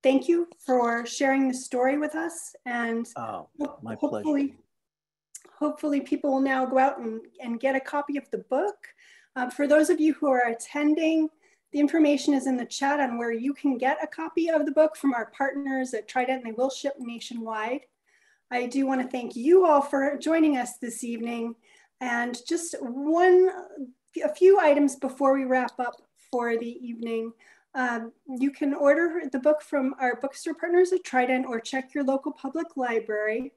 thank you for sharing the story with us. And oh, my hopefully, pleasure. hopefully people will now go out and, and get a copy of the book. Uh, for those of you who are attending, the information is in the chat on where you can get a copy of the book from our partners at Trident. And they will ship nationwide. I do want to thank you all for joining us this evening. And just one, a few items before we wrap up for the evening. Um, you can order the book from our bookstore partners at Trident or check your local public library.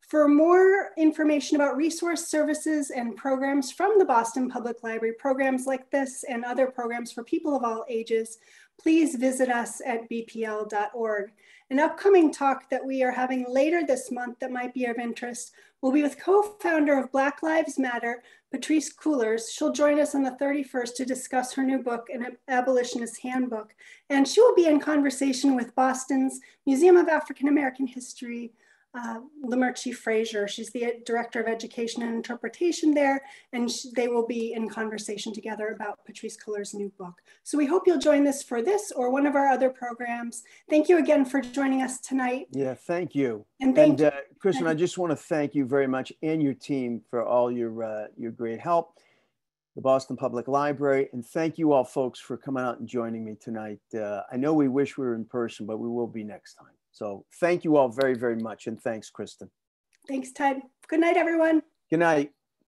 For more information about resource services and programs from the Boston Public Library, programs like this and other programs for people of all ages, please visit us at bpl.org. An upcoming talk that we are having later this month that might be of interest will be with co-founder of Black Lives Matter, Patrisse Cullors. She'll join us on the 31st to discuss her new book, An Abolitionist Handbook. And she will be in conversation with Boston's Museum of African American History, uh, L'Merchie Frazier. She's the Director of Education and Interpretation there, and she, they will be in conversation together about Patrisse Cullors' new book. So we hope you'll join us for this or one of our other programs. Thank you again for joining us tonight. Yeah, thank you. And, thank and uh, Kristen, I just want to thank you very much and your team for all your, uh, your great help the Boston Public Library. And thank you all folks for coming out and joining me tonight. Uh, I know we wish we were in person, but we will be next time. So thank you all very, very much. And thanks, Kristen. Thanks, Ted. Good night, everyone. Good night.